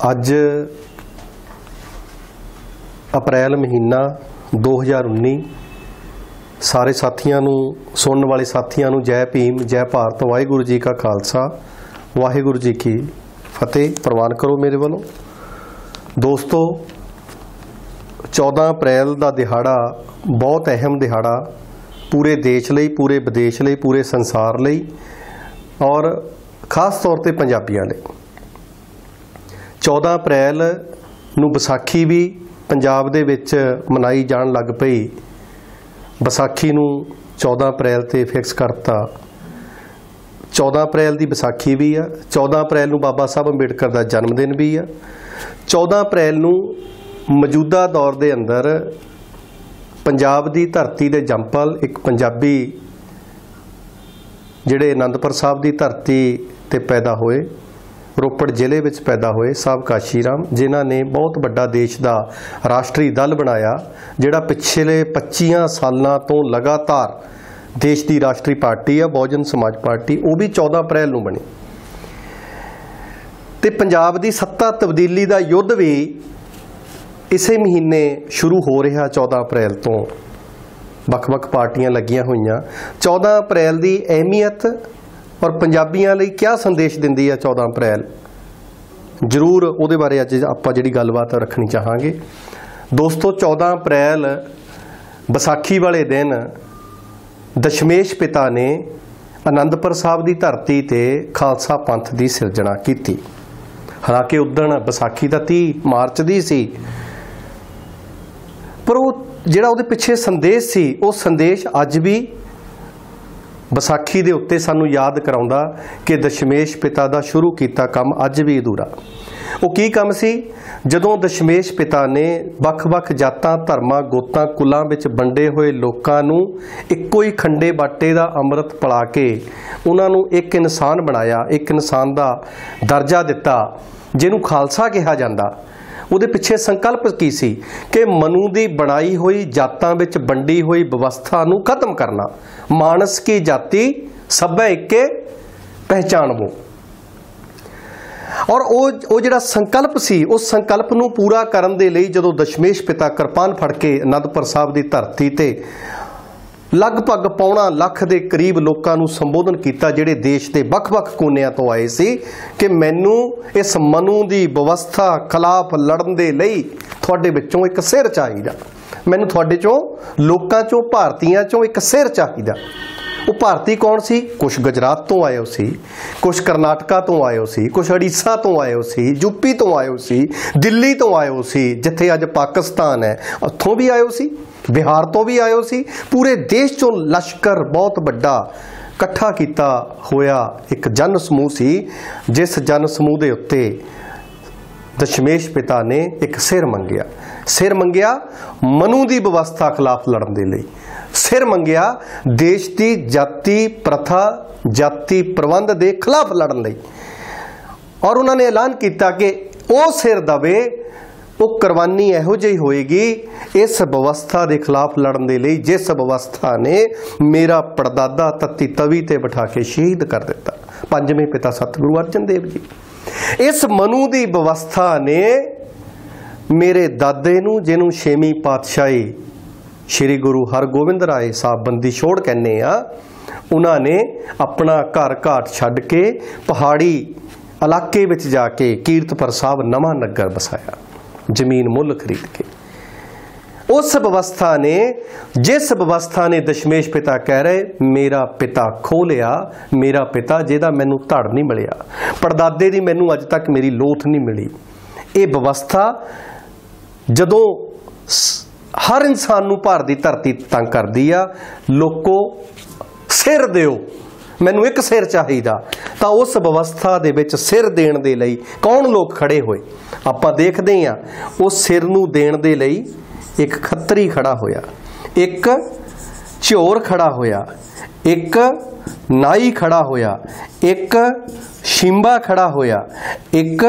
ਅੱਜ ਅਪ੍ਰੈਲ ਮਹੀਨਾ 2019 ਸਾਰੇ ਸਾਥੀਆਂ ਨੂੰ, ਸੁਣਨ ਵਾਲੇ ਸਾਥੀਆਂ ਨੂੰ ਜੈ ਭੀਮ, ਜੈ ਭਾਰਤ, ਵਾਹਿਗੁਰੂ ਜੀ ਕਾ ਖਾਲਸਾ, ਵਾਹਿਗੁਰੂ ਜੀ ਕੀ ਫਤਿਹ ਪ੍ਰਵਾਨ ਕਰੋ ਮੇਰੇ ਵੱਲੋਂ। ਦੋਸਤੋ 14 ਅਪ੍ਰੈਲ ਦਾ ਦਿਹਾੜਾ ਬਹੁਤ ਅਹਿਮ ਦਿਹਾੜਾ ਪੂਰੇ ਦੇਸ਼ ਲਈ, ਪੂਰੇ ਵਿਦੇਸ਼ ਲਈ, ਪੂਰੇ ਸੰਸਾਰ ਲਈ ਔਰ ਖਾਸ ਤੌਰ ਤੇ ਪੰਜਾਬੀਆਂ ਲਈ। 14 ਅਪ੍ਰੈਲ ਨੂੰ ਵਿਸਾਖੀ ਵੀ ਪੰਜਾਬ ਦੇ ਵਿੱਚ ਮਨਾਈ ਜਾਣ ਲੱਗ ਪਈ। ਵਿਸਾਖੀ ਨੂੰ 14 ਅਪ੍ਰੈਲ ਤੇ ਫਿਕਸ ਕਰਤਾ। 14 ਅਪ੍ਰੈਲ ਦੀ ਵਿਸਾਖੀ ਵੀ ਆ। 14 ਅਪ੍ਰੈਲ ਨੂੰ ਬਾਬਾ ਸਾਹਿਬ ਅੰਬੇਡਕਰ ਦਾ ਜਨਮ ਦਿਨ ਵੀ ਆ। 14 ਅਪ੍ਰੈਲ ਨੂੰ ਮੌਜੂਦਾ ਦੌਰ ਦੇ ਅੰਦਰ ਪੰਜਾਬ ਦੀ ਧਰਤੀ ਦੇ ਜੰਪਲ ਇੱਕ ਪੰਜਾਬੀ ਜਿਹੜੇ ਆਨੰਦਪੁਰ ਸਾਹਿਬ ਦੀ ਧਰਤੀ ਤੇ ਪੈਦਾ ਹੋਏ। ਰੋਪੜ ਜ਼ਿਲ੍ਹੇ ਵਿੱਚ ਪੈਦਾ ਹੋਏ ਸਾਹਿਬ ਕਾਸ਼ੀ ਰਾਮ ਜਿਨ੍ਹਾਂ ਨੇ ਬਹੁਤ ਵੱਡਾ ਦੇਸ਼ ਦਾ ਰਾਸ਼ਟਰੀ ਦਲ ਬਣਾਇਆ, ਜਿਹੜਾ ਪਿਛਲੇ 25 ਸਾਲਾਂ ਤੋਂ ਲਗਾਤਾਰ ਦੇਸ਼ ਦੀ ਰਾਸ਼ਟਰੀ ਪਾਰਟੀ ਆ, ਬਹੁਜਨ ਸਮਾਜ ਪਾਰਟੀ, ਉਹ ਵੀ 14 ਅਪ੍ਰੈਲ ਨੂੰ ਬਣੀ। ਤੇ ਪੰਜਾਬ ਦੀ ਸੱਤਾ ਤਬਦੀਲੀ ਦਾ ਯੁੱਧ ਵੀ ਇਸੇ ਮਹੀਨੇ ਸ਼ੁਰੂ ਹੋ ਰਿਹਾ 14 ਅਪ੍ਰੈਲ ਤੋਂ। ਵੱਖ-ਵੱਖ ਪਾਰਟੀਆਂ ਲੱਗੀਆਂ ਹੋਈਆਂ। 14 ਅਪ੍ਰੈਲ ਦੀ ਅਹਿਮੀਅਤ ਔਰ ਪੰਜਾਬੀਆਂ ਲਈ ਕੀ ਸੰਦੇਸ਼ ਦਿੰਦੀ ਹੈ 14 ਅਪ੍ਰੈਲ? ਜ਼ਰੂਰ ਉਹਦੇ ਬਾਰੇ ਅੱਜ ਆਪਾਂ ਜਿਹੜੀ ਗੱਲਬਾਤ ਰੱਖਣੀ ਚਾਹਾਂਗੇ। ਦੋਸਤੋ 14 ਅਪ੍ਰੈਲ ਵਿਸਾਖੀ ਵਾਲੇ ਦਿਨ ਦਸ਼ਮੇਸ਼ ਪਿਤਾ ਨੇ ਆਨੰਦਪੁਰ ਸਾਹਿਬ ਦੀ ਧਰਤੀ ਤੇ ਖਾਲਸਾ ਪੰਥ ਦੀ ਸਿਰਜਣਾ ਕੀਤੀ। ਹਾਲਾਂਕਿ ਉਦਣ ਵਿਸਾਖੀ ਦਾ 30 ਮਾਰਚ ਦੀ ਸੀ। ਪਰ ਉਹ ਜਿਹੜਾ ਉਹਦੇ ਪਿੱਛੇ ਸੰਦੇਸ਼ ਸੀ, ਉਹ ਸੰਦੇਸ਼ ਅੱਜ ਵੀ ਵਿਸਾਖੀ ਦੇ ਉੱਤੇ ਸਾਨੂੰ ਯਾਦ ਕਰਾਉਂਦਾ ਕਿ ਦਸ਼ਮੇਸ਼ ਪਿਤਾ ਦਾ ਸ਼ੁਰੂ ਕੀਤਾ ਕੰਮ ਅੱਜ ਵੀ ਅਧੂਰਾ। ਉਹ ਕੀ ਕੰਮ ਸੀ? ਜਦੋਂ ਦਸ਼ਮੇਸ਼ ਪਿਤਾ ਨੇ ਵੱਖ-ਵੱਖ ਜਾਤਾਂ, ਧਰਮਾਂ, ਗੋਤਾਂ, ਕੁਲਾਂ ਵਿੱਚ ਵੰਡੇ ਹੋਏ ਲੋਕਾਂ ਨੂੰ ਇੱਕੋ ਹੀ ਖੰਡੇ ਬਾਟੇ ਦਾ ਅੰਮ੍ਰਿਤ ਪਿਲਾ ਕੇ ਉਹਨਾਂ ਨੂੰ ਇੱਕ ਇਨਸਾਨ ਬਣਾਇਆ, ਇੱਕ ਇਨਸਾਨ ਦਾ ਦਰਜਾ ਦਿੱਤਾ, ਜਿਹਨੂੰ ਖਾਲਸਾ ਕਿਹਾ ਜਾਂਦਾ। ਉਹਦੇ ਪਿੱਛੇ ਸੰਕਲਪ ਕੀ ਸੀ? ਕਿ ਮਨੂ ਦੀ ਬਣਾਈ ਹੋਈ ਜਾਤਾਂ ਵਿੱਚ ਵੰਡੀ ਹੋਈ ਵਿਵਸਥਾ ਨੂੰ ਖਤਮ ਕਰਨਾ। ਮਾਨਸ ਕੀ ਜਾਤੀ? ਸਭੈ ਇੱਕੇ ਪਹਿਚਾਣਵੋ ਔਰ ਉਹ ਉਹ ਜਿਹੜਾ ਸੰਕਲਪ ਸੀ, ਉਸ ਸੰਕਲਪ ਨੂੰ ਪੂਰਾ ਕਰਨ ਦੇ ਲਈ ਜਦੋਂ ਦਸ਼ਮੇਸ਼ ਪਿਤਾ ਕਿਰਪਾਨ ਫੜ ਕੇ ਅਨੰਦਪੁਰ ਸਾਹਿਬ ਦੀ ਧਰਤੀ ਤੇ ਲਗਭਗ ਪੌਣਾ ਲੱਖ ਦੇ ਕਰੀਬ ਲੋਕਾਂ ਨੂੰ ਸੰਬੋਧਨ ਕੀਤਾ, ਜਿਹੜੇ ਦੇਸ਼ ਦੇ ਵੱਖ-ਵੱਖ ਕੋਨਿਆਂ ਤੋਂ ਆਏ ਸੀ ਕਿ ਮੈਨੂੰ ਇਸ ਮਨੂ ਦੀ ਵਿਵਸਥਾ, ਖਿਲਾਫ ਲੜਨ ਦੇ ਲਈ ਤੁਹਾਡੇ ਵਿੱਚੋਂ ਇੱਕ ਸਿਰ ਚਾਹੀਦਾ। ਮੈਨੂੰ ਤੁਹਾਡੇ ਚੋਂ, ਲੋਕਾਂ ਚੋਂ, ਭਾਰਤੀਆਂ ਚੋਂ ਇੱਕ ਸਿਰ ਚਾਹੀਦਾ। ਉਹ ਭਾਰਤੀ ਕੌਣ ਸੀ? ਕੁਝ ਗੁਜਰਾਤ ਤੋਂ ਆਏ ਹੋ ਸੀ ਕੁਝ ਕਰਨਾਟਕਾ ਤੋਂ ਆਏ ਹੋ ਸੀ ਕੁਝ ਓਡੀਸ਼ਾ ਤੋਂ ਆਏ ਹੋ ਸੀ ਯੂਪੀ ਤੋਂ ਆਏ ਹੋ ਸੀ, ਦਿੱਲੀ ਤੋਂ ਆਏ ਹੋ ਸੀ, ਜਿੱਥੇ ਅੱਜ ਪਾਕਿਸਤਾਨ ਹੈ, ਉੱਥੋਂ ਵੀ ਆਏ ਹੋ ਸੀ। ਬਿਹਾਰ ਤੋਂ ਵੀ ਆਇਓ ਸੀ। ਪੂਰੇ ਦੇਸ਼ ਚੋਂ ਲਸ਼ਕਰ ਬਹੁਤ ਵੱਡਾ ਇਕੱਠਾ ਕੀਤਾ ਹੋਇਆ ਇੱਕ ਜਨ ਸਮੂਹ ਸੀ, ਜਿਸ ਜਨ ਸਮੂਹ ਦੇ ਉੱਤੇ ਦਸ਼ਮੇਸ਼ ਪਿਤਾ ਨੇ ਇੱਕ ਸਿਰ ਮੰਗਿਆ। ਸਿਰ ਮੰਗਿਆ ਮਨੂ ਦੀ ਵਿਵਸਥਾ ਖਿਲਾਫ ਲੜਨ ਦੇ ਲਈ। ਸਿਰ ਮੰਗਿਆ ਦੇਸ਼ ਦੀ ਜਾਤੀ, ਪ੍ਰਥਾ, ਜਾਤੀ ਪ੍ਰਬੰਧ ਦੇ ਖਿਲਾਫ ਲੜਨ ਲਈ। ਔਰ ਉਹਨਾਂ ਨੇ ਐਲਾਨ ਕੀਤਾ ਕਿ ਉਹ ਸਿਰ ਦਵੇ ਉਹ ਕੁਰਬਾਨੀ ਇਹੋ ਜਿਹੀ ਹੋਏਗੀ, ਇਸ ਵਿਵਸਥਾ ਦੇ ਖਿਲਾਫ ਲੜਨ ਦੇ ਲਈ ਜਿਸ ਵਿਵਸਥਾ ਨੇ ਮੇਰਾ ਪੜਦਾਦਾ ਤੱਤੀ ਤਵੀ ਤੇ ਬਿਠਾ ਕੇ ਸ਼ਹੀਦ ਕਰ ਦਿੱਤਾ। ਪੰਜਵੇਂ ਪਿਤਾ ਸਤਿਗੁਰੂ ਅਰਜਨ ਦੇਵ ਜੀ। ਇਸ ਮਨੂ ਦੀ ਵਿਵਸਥਾ ਨੇ ਮੇਰੇ ਦਾਦੇ ਨੂੰ, ਜਿਹਨੂੰ ਛੇਵੀਂ ਪਾਤਸ਼ਾਹੀ ਸ੍ਰੀ ਗੁਰੂ ਹਰਗੋਬਿੰਦ ਰਾਏ ਸਾਹਿਬ ਬੰਦੀ ਛੋੜ ਕਹਿੰਨੇ ਆ, ਉਹਨਾਂ ਨੇ ਆਪਣਾ ਘਰ ਘਾਟ ਛੱਡ ਕੇ ਪਹਾੜੀ ਇਲਾਕੇ ਵਿੱਚ ਜਾ ਕੇ ਕੀਰਤਪੁਰ ਸਾਹਿਬ ਨਵਾਂ ਨਗਰ ਬਸਾਇਆ ਜ਼ਮੀਨ ਮੁੱਲ ਖਰੀਦ ਕੇ। ਉਸ ਵਿਵਸਥਾ ਨੇ, ਜਿਸ ਵਿਵਸਥਾ ਨੇ ਦਸ਼ਮੇਸ਼ ਪਿਤਾ ਕਹਿ ਰਹੇ, ਮੇਰਾ ਪਿਤਾ ਖੋ ਲਿਆ ਮੇਰਾ ਪਿਤਾ ਜਿਹਦਾ ਮੈਨੂੰ ਧੜ ਨਹੀਂ ਮਿਲਿਆ, ਪੜਦਾਦੇ ਦੀ ਮੈਨੂੰ ਅੱਜ ਤੱਕ ਮੇਰੀ ਲੋਥ ਨਹੀਂ ਮਿਲੀ। ਇਹ ਵਿਵਸਥਾ ਜਦੋਂ ਹਰ ਇਨਸਾਨ ਨੂੰ ਭਾਰ ਦੀ ਧਰਤੀ ਤੰਗ ਕਰਦੀ ਆ, ਲੋਕੋ ਸਿਰ ਦਿਓ, ਮੈਨੂੰ ਇੱਕ ਸਿਰ ਚਾਹੀਦਾ, ਤਾਂ ਉਸ ਵਿਵਸਥਾ ਦੇ ਵਿੱਚ ਸਿਰ ਦੇਣ ਦੇ ਲਈ ਕੌਣ ਲੋਕ ਖੜੇ ਹੋਏ? ਆਪਾਂ ਦੇਖਦੇ ਹਾਂ, ਉਹ ਸਿਰ ਨੂੰ ਦੇਣ ਦੇ ਲਈ ਇੱਕ ਖੱਤਰੀ ਖੜਾ ਹੋਇਆ, ਇੱਕ ਝੋਰ ਖੜਾ ਹੋਇਆ, ਇੱਕ ਨਾਈ ਖੜਾ ਹੋਇਆ, ਇੱਕ ਸ਼ਿੰਬਾ ਖੜਾ ਹੋਇਆ, ਇੱਕ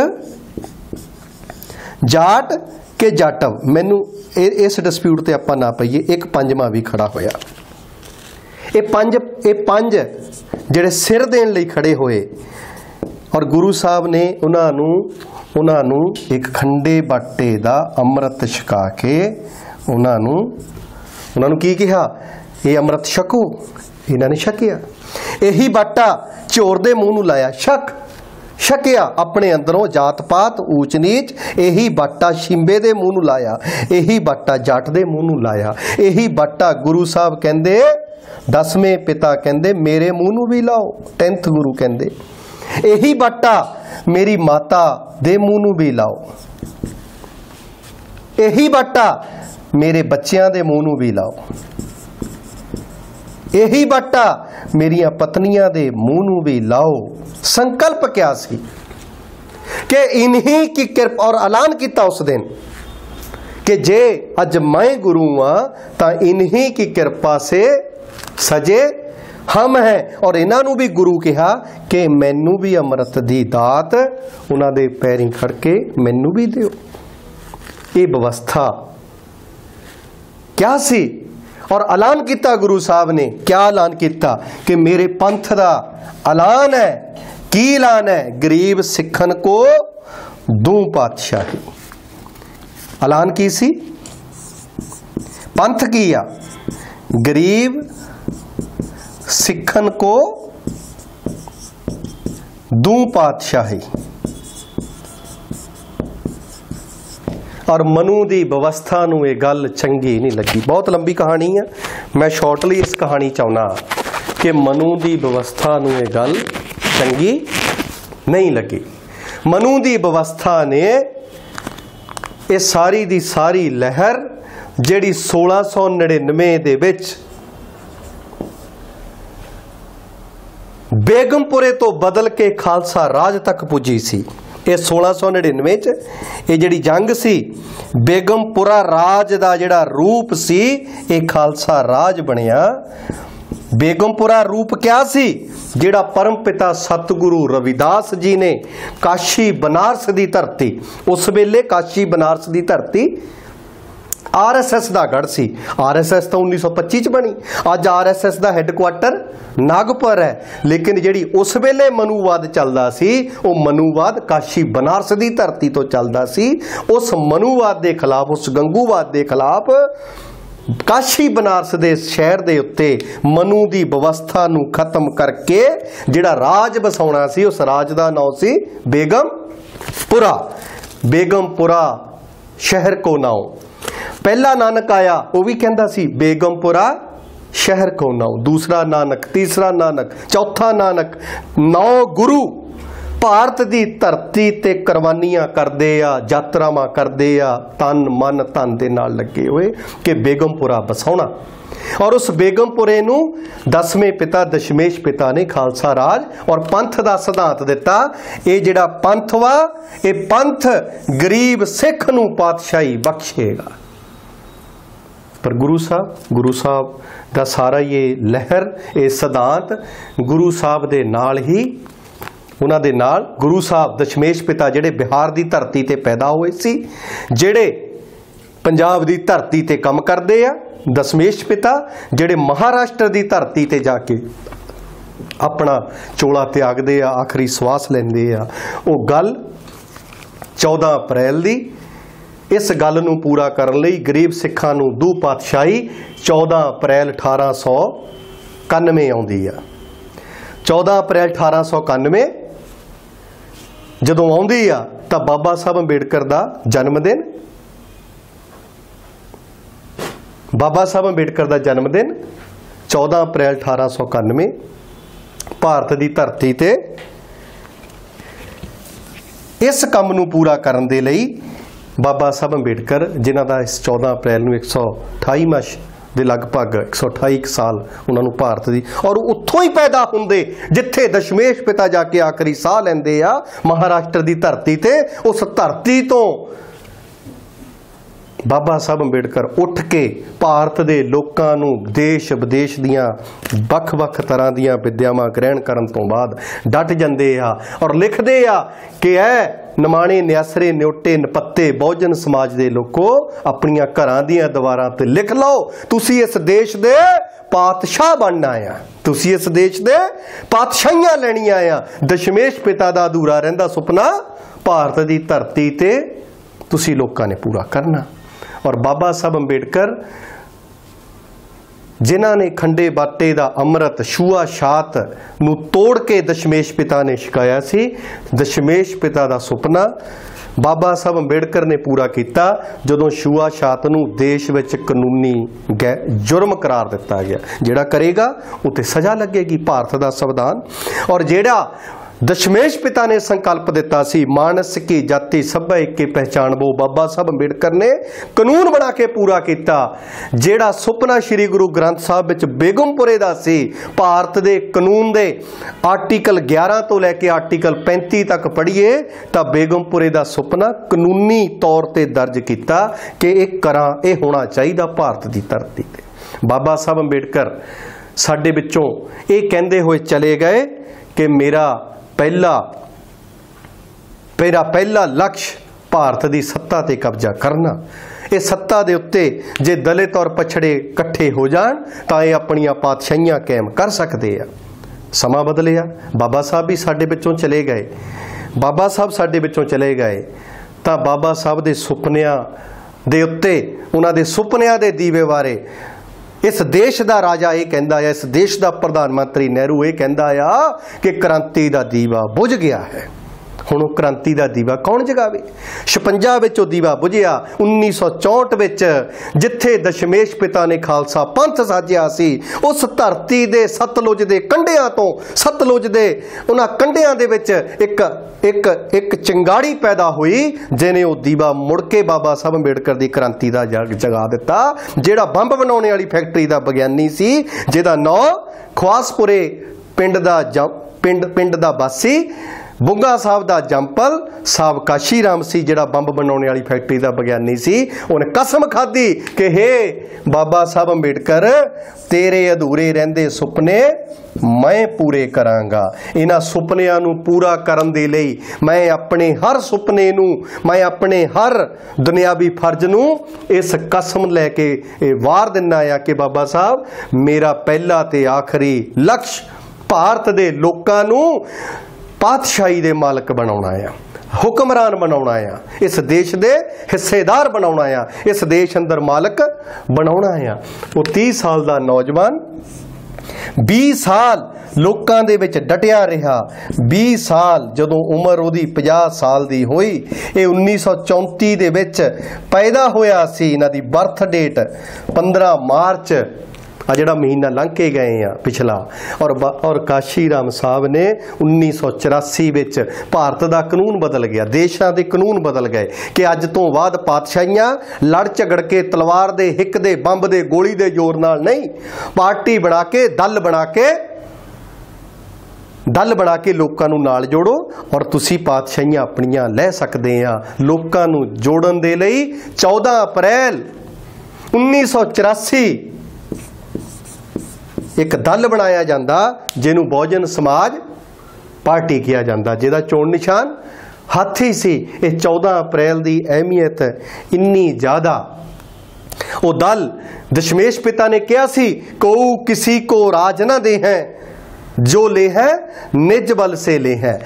ਜਾਟ ਕਿ ਜਾਟਵ। ਮੈਨੂੰ ਇਹ- ਇਸ ਡਿਸਪਿਊਟ ਤੇ ਆਪਾਂ ਨਾ ਪਈਏ, ਇੱਕ ਪੰਜਵਾਂ ਵੀ ਖੜਾ ਹੋਇਆ। ਇਹ ਪੰਜ ਇਹ ਪੰਜ ਜਿਹੜੇ ਸਿਰ ਦੇਣ ਲਈ ਖੜੇ ਹੋਏ ਔਰ ਗੁਰੂ ਸਾਹਿਬ ਨੇ ਉਹਨਾਂ ਨੂੰ ਉਹਨਾਂ ਨੂੰ ਇੱਕ ਖੰਡੇ ਬਾਟੇ ਦਾ ਅੰਮ੍ਰਿਤ ਛਕਾ ਕੇ ਉਹਨਾਂ ਨੂੰ ਉਹਨਾਂ ਨੂੰ ਕੀ ਕਿਹਾ? ਇਹ ਅੰਮ੍ਰਿਤ ਛਕੋ। ਇਹਨਾਂ ਨੇ ਛਕਿਆ। ਇਹੀ ਬਾਟਾ ਚੋਰ ਦੇ ਮੂੰਹ ਨੂੰ ਲਾਇਆ। ਛਕ। ਛਕਿਆ। ਆਪਣੇ ਅੰਦਰੋਂ ਜਾਤ ਪਾਤ ਊਚ ਨੀਚ ਇਹੀ ਬਾਟਾ ਸ਼ਿੰਬੇ ਦੇ ਮੂੰਹ ਨੂੰ ਲਾਇਆ। ਇਹੀ ਬਾਟਾ ਜੱਟ ਦੇ ਮੂੰਹ ਨੂੰ ਲਾਇਆ। ਇਹੀ ਬਾਟਾ ਗੁਰੂ ਸਾਹਿਬ ਕਹਿੰਦੇ, ਦਸਵੇਂ ਪਿਤਾ ਕਹਿੰਦੇ, ਮੇਰੇ ਮੂੰਹ ਨੂੰ ਵੀ ਲਾਓ। 10th ਗੁਰੂ ਕਹਿੰਦੇ। ਇਹੀ ਬਾਟਾ ਮੇਰੀ ਮਾਤਾ ਦੇ ਮੂੰਹ ਨੂੰ ਵੀ ਲਾਓ। ਇਹੀ ਬਾਟਾ ਮੇਰੇ ਬੱਚਿਆਂ ਦੇ ਮੂੰਹ ਨੂੰ ਵੀ ਲਾਓ। ਇਹੀ ਬਾਟਾ ਮੇਰੀਆਂ ਪਤਨੀਆਂ ਦੇ ਮੂੰਹ ਨੂੰ ਵੀ ਲਾਓ। ਸੰਕਲਪ ਕਿਆ ਸੀ? ਕਿ ਇਨਹੀ ਕੀ ਕਿਰਪਾ ਔਰ ਐਲਾਨ ਕੀਤਾ ਉਸ ਦਿਨ ਕਿ ਜੇ ਅੱਜ ਮੈਂ ਗੁਰੂ ਆ ਤਾਂ ਇਨਹੀ ਕੀ ਕਿਰਪਾ ਸੇ ਸਜੇ ਹਮ ਹੈ। ਔਰ ਇਹਨਾਂ ਨੂੰ ਵੀ ਗੁਰੂ ਕਿਹਾ ਕਿ ਮੈਨੂੰ ਵੀ ਅੰਮ੍ਰਿਤ ਦੀ ਦਾਤ ਉਹਨਾਂ ਦੇ ਪੈਰੀਂ ਖੜ ਕੇ ਮੈਨੂੰ ਵੀ ਦਿਓ। ਇਹ ਵਿਵਸਥਾ ਕਿਆ ਸੀ? ਔਰ ਐਲਾਨ ਕੀਤਾ ਗੁਰੂ ਸਾਹਿਬ ਨੇ, ਕਿਆ ਐਲਾਨ ਕੀਤਾ? ਕਿ ਮੇਰੇ ਪੰਥ ਦਾ ਐਲਾਨ ਹੈ, ਕੀ ਐਲਾਨ ਹੈ? ਗਰੀਬ ਸਿੱਖਣ ਕੋ ਦੂ ਪਾਤਸ਼ਾਹੀ ਐਲਾਨ ਕੀ ਸੀ? ਪੰਥ ਕੀ ਆ? ਗਰੀਬ ਸਿੱਖਣ ਕੋ ਦੂ ਪਾਤਸ਼ਾਹੀ। ਔਰ ਮਨੂ ਦੀ ਵਿਵਸਥਾ ਨੂੰ ਇਹ ਗੱਲ ਚੰਗੀ ਨਹੀਂ ਲੱਗੀ। ਬਹੁਤ ਲੰਬੀ ਕਹਾਣੀ ਹੈ ਮੈਂ ਸ਼ਾਰਟਲੀ ਇਸ ਕਹਾਣੀ ਚਾਉਣਾ ਕਿ ਮਨੂ ਦੀ ਵਿਵਸਥਾ ਨੂੰ ਇਹ ਗੱਲ ਚੰਗੀ ਨਹੀਂ ਲੱਗੀ। ਮਨੂ ਦੀ ਵਿਵਸਥਾ ਨੇ ਇਹ ਸਾਰੀ ਦੀ ਸਾਰੀ ਲਹਿਰ ਜਿਹੜੀ 1699 ਦੇ ਵਿੱਚ ਬੇਗਮਪੁਰੇ ਤੋਂ ਬਦਲ ਕੇ ਖਾਲਸਾ ਰਾਜ ਤੱਕ ਪੁੱਜੀ ਸੀ। ਇਹ 1699 ਚ ਇਹ ਜਿਹੜੀ ਜੰਗ ਸੀ, ਬੇਗਮਪੁਰਾ ਰਾਜ ਦਾ ਜਿਹੜਾ ਰੂਪ ਸੀ, ਇਹ ਖਾਲਸਾ ਰਾਜ ਬਣਿਆ। ਬੇਗਮਪੁਰਾ ਰੂਪ ਕਿਆ ਸੀ? ਜਿਹੜਾ ਪਰਮ ਪਿਤਾ ਸਤਿਗੁਰੂ ਰਵਿਦਾਸ ਜੀ ਨੇ ਕਾਸ਼ੀ ਬਨਾਰਸ ਦੀ ਧਰਤੀ, ਉਸ ਵੇਲੇ ਕਾਸ਼ੀ ਬਨਾਰਸ ਦੀ ਧਰਤੀ ਆਰਐਸਐਸ ਦਾ ਗੜ ਸੀ। ਆਰਐਸਐਸ ਤਾਂ 1925 ਚ ਬਣੀ। ਅੱਜ ਆਰਐਸਐਸ ਦਾ ਹੈੱਡਕੁਆਟਰ ਨਾਗਪੁਰ ਹੈ। ਲੇਕਿਨ ਜਿਹੜੀ ਉਸ ਵੇਲੇ ਮਨੂਵਾਦ ਚੱਲਦਾ ਸੀ, ਉਹ ਮਨੂਵਾਦ ਕਾਸ਼ੀ ਬਨਾਰਸ ਦੀ ਧਰਤੀ ਤੋਂ ਚੱਲਦਾ ਸੀ। ਉਸ ਮਨੂਵਾਦ ਦੇ ਖਿਲਾਫ, ਉਸ ਗੰਗੂਵਾਦ ਦੇ ਖਿਲਾਫ ਕਾਸ਼ੀ ਬਨਾਰਸ ਦੇ ਸ਼ਹਿਰ ਦੇ ਉੱਤੇ ਮਨੂ ਦੀ ਵਿਵਸਥਾ ਨੂੰ ਖਤਮ ਕਰਕੇ ਜਿਹੜਾ ਰਾਜ ਬਸਾਉਣਾ ਸੀ, ਉਸ ਰਾਜ ਦਾ ਨਾਮ ਸੀ ਬੇਗਮਪੁਰਾ। ਬੇਗਮਪੁਰਾ ਸ਼ਹਿਰ ਕੋ ਨਾਉ। ਪਹਿਲਾ ਨਾਨਕ ਆਇਆ, ਉਹ ਵੀ ਕਹਿੰਦਾ ਸੀ, ਬੇਗਮਪੁਰਾ ਸ਼ਹਿਰ ਕੋ ਨਾਉ, ਦੂਸਰਾ ਨਾਨਕ, ਤੀਸਰਾ ਨਾਨਕ, ਚੌਥਾ ਨਾਨਕ, ਨੌ ਗੁਰੂ ਭਾਰਤ ਦੀ ਧਰਤੀ ਤੇ ਕੁਰਬਾਨੀਆਂ ਕਰਦੇ ਆ, ਯਾਤਰਾਵਾਂ ਕਰਦੇ ਆ, ਤਨ ਮਨ ਧਨ ਦੇ ਨਾਲ ਲੱਗੇ ਹੋਏ ਕਿ ਬੇਗਮਪੁਰਾ ਬਸਾਉਣਾ ਔਰ ਉਸ ਬੇਗਮਪੁਰੇ ਨੂੰ ਦਸਵੇਂ ਪਿਤਾ, ਦਸ਼ਮੇਸ਼ ਪਿਤਾ ਨੇ ਖਾਲਸਾ ਰਾਜ ਔਰ ਪੰਥ ਦਾ ਸਿਧਾਂਤ ਦਿੱਤਾ, ਇਹ ਜਿਹੜਾ ਪੰਥ ਵਾ, ਇਹ ਪੰਥ ਗਰੀਬ ਸਿੱਖ ਨੂੰ ਪਾਤਸ਼ਾਹੀ ਬਖਸ਼ੇਗਾ। ਪਰ ਗੁਰੂ ਸਾਹਿਬ ਗੁਰੂ ਸਾਹਿਬ ਦਾ ਸਾਰਾ ਇਹ ਲਹਿਰ, ਇਹ ਸਿਧਾਂਤ ਗੁਰੂ ਸਾਹਿਬ ਦੇ ਨਾਲ ਹੀ, ਉਹਨਾਂ ਦੇ ਨਾਲ ਗੁਰੂ ਸਾਹਿਬ ਦਸ਼ਮੇਸ਼ ਪਿਤਾ ਜਿਹੜੇ ਬਿਹਾਰ ਦੀ ਧਰਤੀ ਤੇ ਪੈਦਾ ਹੋਏ ਸੀ, ਜਿਹੜੇ ਪੰਜਾਬ ਦੀ ਧਰਤੀ ਤੇ ਕੰਮ ਕਰਦੇ ਆ, ਦਸ਼ਮੇਸ਼ ਪਿਤਾ ਜਿਹੜੇ ਮਹਾਰਾਸ਼ਟਰ ਦੀ ਧਰਤੀ ਤੇ ਜਾ ਕੇ ਆਪਣਾ ਚੋਲਾ ਤਿਆਗਦੇ ਆ, ਆਖਰੀ ਸਵਾਸ ਲੈਂਦੇ ਆ, ਉਹ ਗੱਲ 14 ਅਪ੍ਰੈਲ ਦੀ ਇਸ ਗੱਲ ਨੂੰ ਪੂਰਾ ਕਰਨ ਲਈ ਗਰੀਬ ਸਿੱਖਾਂ ਨੂੰ ਦੂ ਪਾਤਸ਼ਾਹੀ 14 ਅਪ੍ਰੈਲ 1891 ਆਉਂਦੀ ਆ। 14 ਅਪ੍ਰੈਲ 1891 ਜਦੋਂ ਆਉਂਦੀ ਆ, ਤਾਂ ਬਾਬਾ ਸਾਹਿਬ ਅੰਬੇਡਕਰ ਦਾ ਜਨਮ ਦਿਨ। ਬਾਬਾ ਸਾਹਿਬ ਅੰਬੇਡਕਰ ਦਾ ਜਨਮ ਦਿਨ 14 ਅਪ੍ਰੈਲ 1891 ਭਾਰਤ ਦੀ ਧਰਤੀ ਤੇ। ਇਸ ਕੰਮ ਨੂੰ ਪੂਰਾ ਕਰਨ ਦੇ ਲਈ ਬਾਬਾ ਸਾਹਿਬ ਅੰਬੇਡਕਰ, ਜਿਨ੍ਹਾਂ ਦਾ ਇਸ 14 ਅਪ੍ਰੈਲ ਨੂੰ 128ਵਾਂ ਦੇ ਲਗਭਗ 128 ਕੁ ਸਾਲ ਉਹਨਾਂ ਨੂੰ ਭਾਰਤ ਦੀ ਔਰ ਉੱਥੋਂ ਹੀ ਪੈਦਾ ਹੁੰਦੇ, ਜਿੱਥੇ ਦਸ਼ਮੇਸ਼ ਪਿਤਾ ਜਾ ਕੇ ਆਖਰੀ ਸਾਹ ਲੈਂਦੇ ਆ ਮਹਾਰਾਸ਼ਟਰ ਦੀ ਧਰਤੀ ਤੇ, ਉਸ ਧਰਤੀ ਤੋਂ ਬਾਬਾ ਸਾਹਿਬ ਅੰਬੇਡਕਰ ਉੱਠ ਕੇ ਭਾਰਤ ਦੇ ਲੋਕਾਂ ਨੂੰ ਦੇਸ਼, ਵਿਦੇਸ਼ ਦੀਆਂ ਵੱਖ-ਵੱਖ ਤਰ੍ਹਾਂ ਦੀਆਂ ਵਿਦਿਆਵਾਂ ਗ੍ਰਹਿਣ ਕਰਨ ਤੋਂ ਬਾਅਦ ਡਟ ਜਾਂਦੇ ਆ ਔਰ ਲਿਖਦੇ ਆ ਕਿ ਇਹ ਨਿਮਾਣੇ, ਨਿਆਸਰੇ, ਨਿਉਟੇ, ਨਪੱਤੇ ਬਹੁਜਨ ਸਮਾਜ ਦੇ ਲੋਕੋ ਆਪਣੀਆਂ ਘਰਾਂ ਦੀਆਂ ਦੀਵਾਰਾਂ ਤੇ ਲਿਖ ਲਓ, ਤੁਸੀਂ ਇਸ ਦੇਸ਼ ਦੇ ਪਾਤਸ਼ਾਹ ਬਣਨਾ ਆ। ਤੁਸੀਂ ਇਸ ਦੇਸ਼ ਦੇ ਪਾਤਸ਼ਾਹੀਆਂ ਲੈਣੀਆਂ ਆ। ਦਸ਼ਮੇਸ਼ ਪਿਤਾ ਦਾ ਅਧੂਰਾ ਰਹਿੰਦਾ ਸੁਪਨਾ, ਭਾਰਤ ਦੀ ਧਰਤੀ ਤੇ ਤੁਸੀਂ ਲੋਕਾਂ ਨੇ ਪੂਰਾ ਕਰਨਾ। ਔਰ ਬਾਬਾ ਸਾਹਿਬ ਅੰਬੇਡਕਰ, ਜਿਨ੍ਹਾਂ ਨੇ ਖੰਡੇ ਬਾਟੇ ਦਾ ਅੰਮ੍ਰਿਤ, ਛੂਆ ਛਾਤ ਨੂੰ ਤੋੜ ਕੇ ਦਸ਼ਮੇਸ਼ ਪਿਤਾ ਨੇ ਛਕਾਇਆ ਸੀ, ਦਸ਼ਮੇਸ਼ ਪਿਤਾ ਦਾ ਸੁਪਨਾ ਬਾਬਾ ਸਾਹਿਬ ਅੰਬੇਡਕਰ ਨੇ ਪੂਰਾ ਕੀਤਾ, ਜਦੋਂ ਛੂਆ ਛਾਤ ਨੂੰ ਦੇਸ਼ ਵਿੱਚ ਕਾਨੂੰਨੀ ਗੈ- ਜੁਰਮ ਕਰਾਰ ਦਿੱਤਾ ਗਿਆ। ਜਿਹੜਾ ਕਰੇਗਾ ਉਤੇ ਸਜ਼ਾ ਲੱਗੇਗੀ, ਭਾਰਤ ਦਾ ਸੰਵਿਧਾਨ। ਔਰ ਜਿਹੜਾ ਦਸ਼ਮੇਸ਼ ਪਿਤਾ ਨੇ ਸੰਕਲਪ ਦਿੱਤਾ ਸੀ, ਮਾਨਸ ਕੀ ਜਾਤੀ ਸਭਾ ਏਕੇ ਪਹਿਚਾਨਬੋ ਬਾਬਾ ਸਾਹਿਬ ਅੰਬੇਡਕਰ ਨੇ ਕਾਨੂੰਨ ਬਣਾ ਕੇ ਪੂਰਾ ਕੀਤਾ, ਜਿਹੜਾ ਸੁਪਨਾ ਸ੍ਰੀ ਗੁਰੂ ਗ੍ਰੰਥ ਸਾਹਿਬ ਵਿੱਚ ਬੇਗਮਪੁਰੇ ਦਾ ਸੀ, ਭਾਰਤ ਦੇ ਕਾਨੂੰਨ ਦੇ ਆਰਟੀਕਲ 11 ਤੋਂ ਲੈ ਕੇ ਆਰਟੀਕਲ 35 ਤੱਕ ਪੜ੍ਹੀਏ, ਤਾਂ ਬੇਗਮਪੁਰੇ ਦਾ ਸੁਪਨਾ ਕਾਨੂੰਨੀ ਤੌਰ ਤੇ ਦਰਜ ਕੀਤਾ ਕਿ ਇਹ ਕਰਾਂ, ਇਹ ਹੋਣਾ ਚਾਹੀਦਾ ਭਾਰਤ ਦੀ ਧਰਤੀ ਤੇ। ਬਾਬਾ ਸਾਹਿਬ ਅੰਬੇਡਕਰ ਸਾਡੇ ਵਿੱਚੋਂ ਇਹ ਕਹਿੰਦੇ ਹੋਏ ਚਲੇ ਗਏ ਕਿ ਮੇਰਾ ਪਹਿਲਾ ਮੇਰਾ ਪਹਿਲਾ ਲਕਸ਼ ਭਾਰਤ ਦੀ ਸੱਤਾ ਤੇ ਕਬਜ਼ਾ ਕਰਨਾ। ਇਹ ਸੱਤਾ ਦੇ ਉੱਤੇ ਜੇ ਦਲਿਤ ਔਰ ਪਛੜੇ ਇਕੱਠੇ ਹੋ ਜਾਣ, ਤਾਂ ਇਹ ਆਪਣੀਆਂ ਪਾਤਸ਼ਾਹੀਆਂ ਕਾਇਮ ਕਰ ਸਕਦੇ ਆ। ਸਮਾਂ ਬਦਲਿਆ। ਬਾਬਾ ਸਾਹਿਬ ਵੀ ਸਾਡੇ ਵਿੱਚੋਂ ਚਲੇ ਗਏ। ਬਾਬਾ ਸਾਹਿਬ ਸਾਡੇ ਵਿੱਚੋਂ ਚਲੇ ਗਏ। ਤਾਂ ਬਾਬਾ ਸਾਹਿਬ ਦੇ ਸੁਪਨਿਆਂ ਦੇ ਉੱਤੇ, ਉਹਨਾਂ ਦੇ ਸੁਪਨਿਆਂ ਦੇ ਦੀਵੇ ਬਾਰੇ ਇਸ ਦੇਸ਼ ਦਾ ਰਾਜਾ ਇਹ ਕਹਿੰਦਾ ਆ, ਇਸ ਦੇਸ਼ ਦਾ ਪ੍ਰਧਾਨ ਮੰਤਰੀ ਨਹਿਰੂ ਇਹ ਕਹਿੰਦਾ ਆ ਕਿ ਕ੍ਰਾਂਤੀ ਦਾ ਦੀਵਾ ਬੁਝ ਗਿਆ ਹੈ। ਹੁਣ ਉਹ ਕ੍ਰਾਂਤੀ ਦਾ ਦੀਵਾ ਕੌਣ ਜਗਾਵੇ? 56 ਵਿੱਚ ਉਹ ਦੀਵਾ ਬੁਝਿਆ 1964 ਵਿੱਚ ਜਿੱਥੇ ਦਸ਼ਮੇਸ਼ ਪਿਤਾ ਨੇ ਖਾਲਸਾ ਪੰਥ ਸਾਜਿਆ ਸੀ, ਉਸ ਧਰਤੀ ਦੇ ਸਤਲੁਜ ਦੇ ਕੰਢਿਆਂ ਤੋਂ, ਸਤਲੁਜ ਦੇ ਉਹਨਾਂ ਕੰਢਿਆਂ ਦੇ ਵਿੱਚ ਇੱਕ ਇੱਕ ਇੱਕ ਚਿੰਗਾੜੀ ਪੈਦਾ ਹੋਈ, ਜਿਹਨੇ ਉਹ ਦੀਵਾ ਮੁੜ ਕੇ ਬਾਬਾ ਸਾਹਿਬ ਅੰਬੇਡਕਰ ਦੀ ਕ੍ਰਾਂਤੀ ਦਾ ਜਗ ਜਗਾ ਦਿੱਤਾ, ਜਿਹੜਾ ਬੰਬ ਬਣਾਉਣੇ ਵਾਲੀ ਫੈਕਟਰੀ ਦਾ ਵਿਗਿਆਨੀ ਸੀ, ਜਿਹਦਾ ਨਾਂ ਖਵਾਸਪੁਰੇ ਪਿੰਡ ਦਾ ਜੰ- ਪਿੰਡ ਪਿੰਡ ਦਾ ਵਾਸੀ ਬੁੱਗਾ ਸਾਹਿਬ ਦਾ ਜੰਪਲ, ਸਾਹਿਬ ਕਾਸ਼ੀ ਰਾਮ ਸੀ, ਜਿਹੜਾ ਬੰਬ ਬਣਾਉਣ ਵਾਲੀ ਫੈਕਟਰੀ ਦਾ ਵਿਗਿਆਨੀ ਸੀ। ਉਹਨੇ ਕਸਮ ਖਾਧੀ ਕਿ ਹੇ ਬਾਬਾ ਸਾਹਿਬ ਅੰਬੇਡਕਰ, ਤੇਰੇ ਅਧੂਰੇ ਰਹਿੰਦੇ ਸੁਪਨੇ ਮੈਂ ਪੂਰੇ ਕਰਾਂਗਾ। ਇਹਨਾਂ ਸੁਪਨਿਆਂ ਨੂੰ ਪੂਰਾ ਕਰਨ ਦੇ ਲਈ ਮੈਂ ਆਪਣੇ ਹਰ ਸੁਪਨੇ ਨੂੰ, ਮੈਂ ਆਪਣੇ ਹਰ ਦੁਨਿਆਵੀ ਫਰਜ਼ ਨੂੰ ਇਸ ਕਸਮ ਲੈ ਕੇ ਇਹ ਵਾਰ ਦਿੰਨਾ ਆ ਕਿ ਬਾਬਾ ਸਾਹਿਬ, ਮੇਰਾ ਪਹਿਲਾ ਤੇ ਆਖਰੀ ਲਕਸ਼ ਭਾਰਤ ਦੇ ਲੋਕਾਂ ਨੂੰ ਪਾਤਸ਼ਾਹੀ ਦੇ ਮਾਲਕ ਬਣਾਉਣਾ ਆ, ਹੁਕਮਰਾਨ ਬਣਾਉਣਾ ਆ, ਇਸ ਦੇਸ਼ ਦੇ ਹਿੱਸੇਦਾਰ ਬਣਾਉਣਾ ਆ, ਇਸ ਦੇਸ਼ ਅੰਦਰ ਮਾਲਕ ਬਣਾਉਣਾ ਆ। ਉਹ 30 ਸਾਲ ਦਾ ਨੌਜਵਾਨ 20 ਸਾਲ ਲੋਕਾਂ ਦੇ ਵਿੱਚ ਡਟਿਆ ਰਿਹਾ 20 ਸਾਲ ਜਦੋਂ ਉਮਰ ਉਹਦੀ 50 ਸਾਲ ਦੀ ਹੋਈ, ਇਹ 1934 ਦੇ ਵਿੱਚ ਪੈਦਾ ਹੋਇਆ ਸੀ। ਇਹਨਾਂ ਦੀ ਬਰਥ ਡੇਟ 15 ਮਾਰਚ ਆ ਜਿਹੜਾ ਮਹੀਨਾ ਲੰਘ ਕੇ ਗਏ ਆ ਪਿਛਲਾ। ਔਰ ਬ- ਔਰ ਕਾਸ਼ੀ ਰਾਮ ਸਾਹਿਬ ਨੇ 1984 ਵਿੱਚ ਭਾਰਤ ਦਾ ਕਾਨੂੰਨ ਬਦਲ ਗਿਆ, ਦੇਸ਼ਾਂ ਦੇ ਕਾਨੂੰਨ ਬਦਲ ਗਏ ਕਿ ਅੱਜ ਤੋਂ ਬਾਅਦ ਪਾਤਸ਼ਾਹੀਆਂ ਲੜ ਝਗੜ ਕੇ ਤਲਵਾਰ ਦੇ ਹਿੱਕ ਦੇ, ਬੰਬ ਦੇ, ਗੋਲੀ ਦੇ ਜ਼ੋਰ ਨਾਲ ਨਹੀਂ, ਪਾਰਟੀ ਬਣਾ ਕੇ, ਦਲ ਬਣਾ ਕੇ, ਦਲ ਬਣਾ ਕੇ ਲੋਕਾਂ ਨੂੰ ਨਾਲ ਜੋੜੋ ਔਰ ਤੁਸੀਂ ਪਾਤਸ਼ਾਹੀਆਂ ਆਪਣੀਆਂ ਲੈ ਸਕਦੇ ਆ ਲੋਕਾਂ ਨੂੰ ਜੋੜਨ ਦੇ ਲਈ 14 ਅਪ੍ਰੈਲ 1984 ਇੱਕ ਦਲ ਬਣਾਇਆ ਜਾਂਦਾ ਜਿਹਨੂੰ ਬਹੁਜਨ ਸਮਾਜ ਪਾਰਟੀ ਕਿਹਾ ਜਾਂਦਾ, ਜਿਹਦਾ ਚੋਣ ਨਿਸ਼ਾਨ ਹੱਥ ਹੀ ਸੀ। ਇਹ 14 ਅਪ੍ਰੈਲ ਦੀ ਅਹਿਮੀਅਤ ਇੰਨੀ ਜ਼ਿਆਦਾ। ਉਹ ਦਲ ਦਸ਼ਮੇਸ਼ ਪਿਤਾ ਨੇ ਕਿਹਾ ਸੀ, ਕਉ ਕਿਸੀ ਕੋ ਰਾਜ ਨਾ ਦੇ ਹੈ ਜੋ ਲੈ ਹੈ ਨਿਜ ਬਲ ਸੇ ਲੈ ਹੈ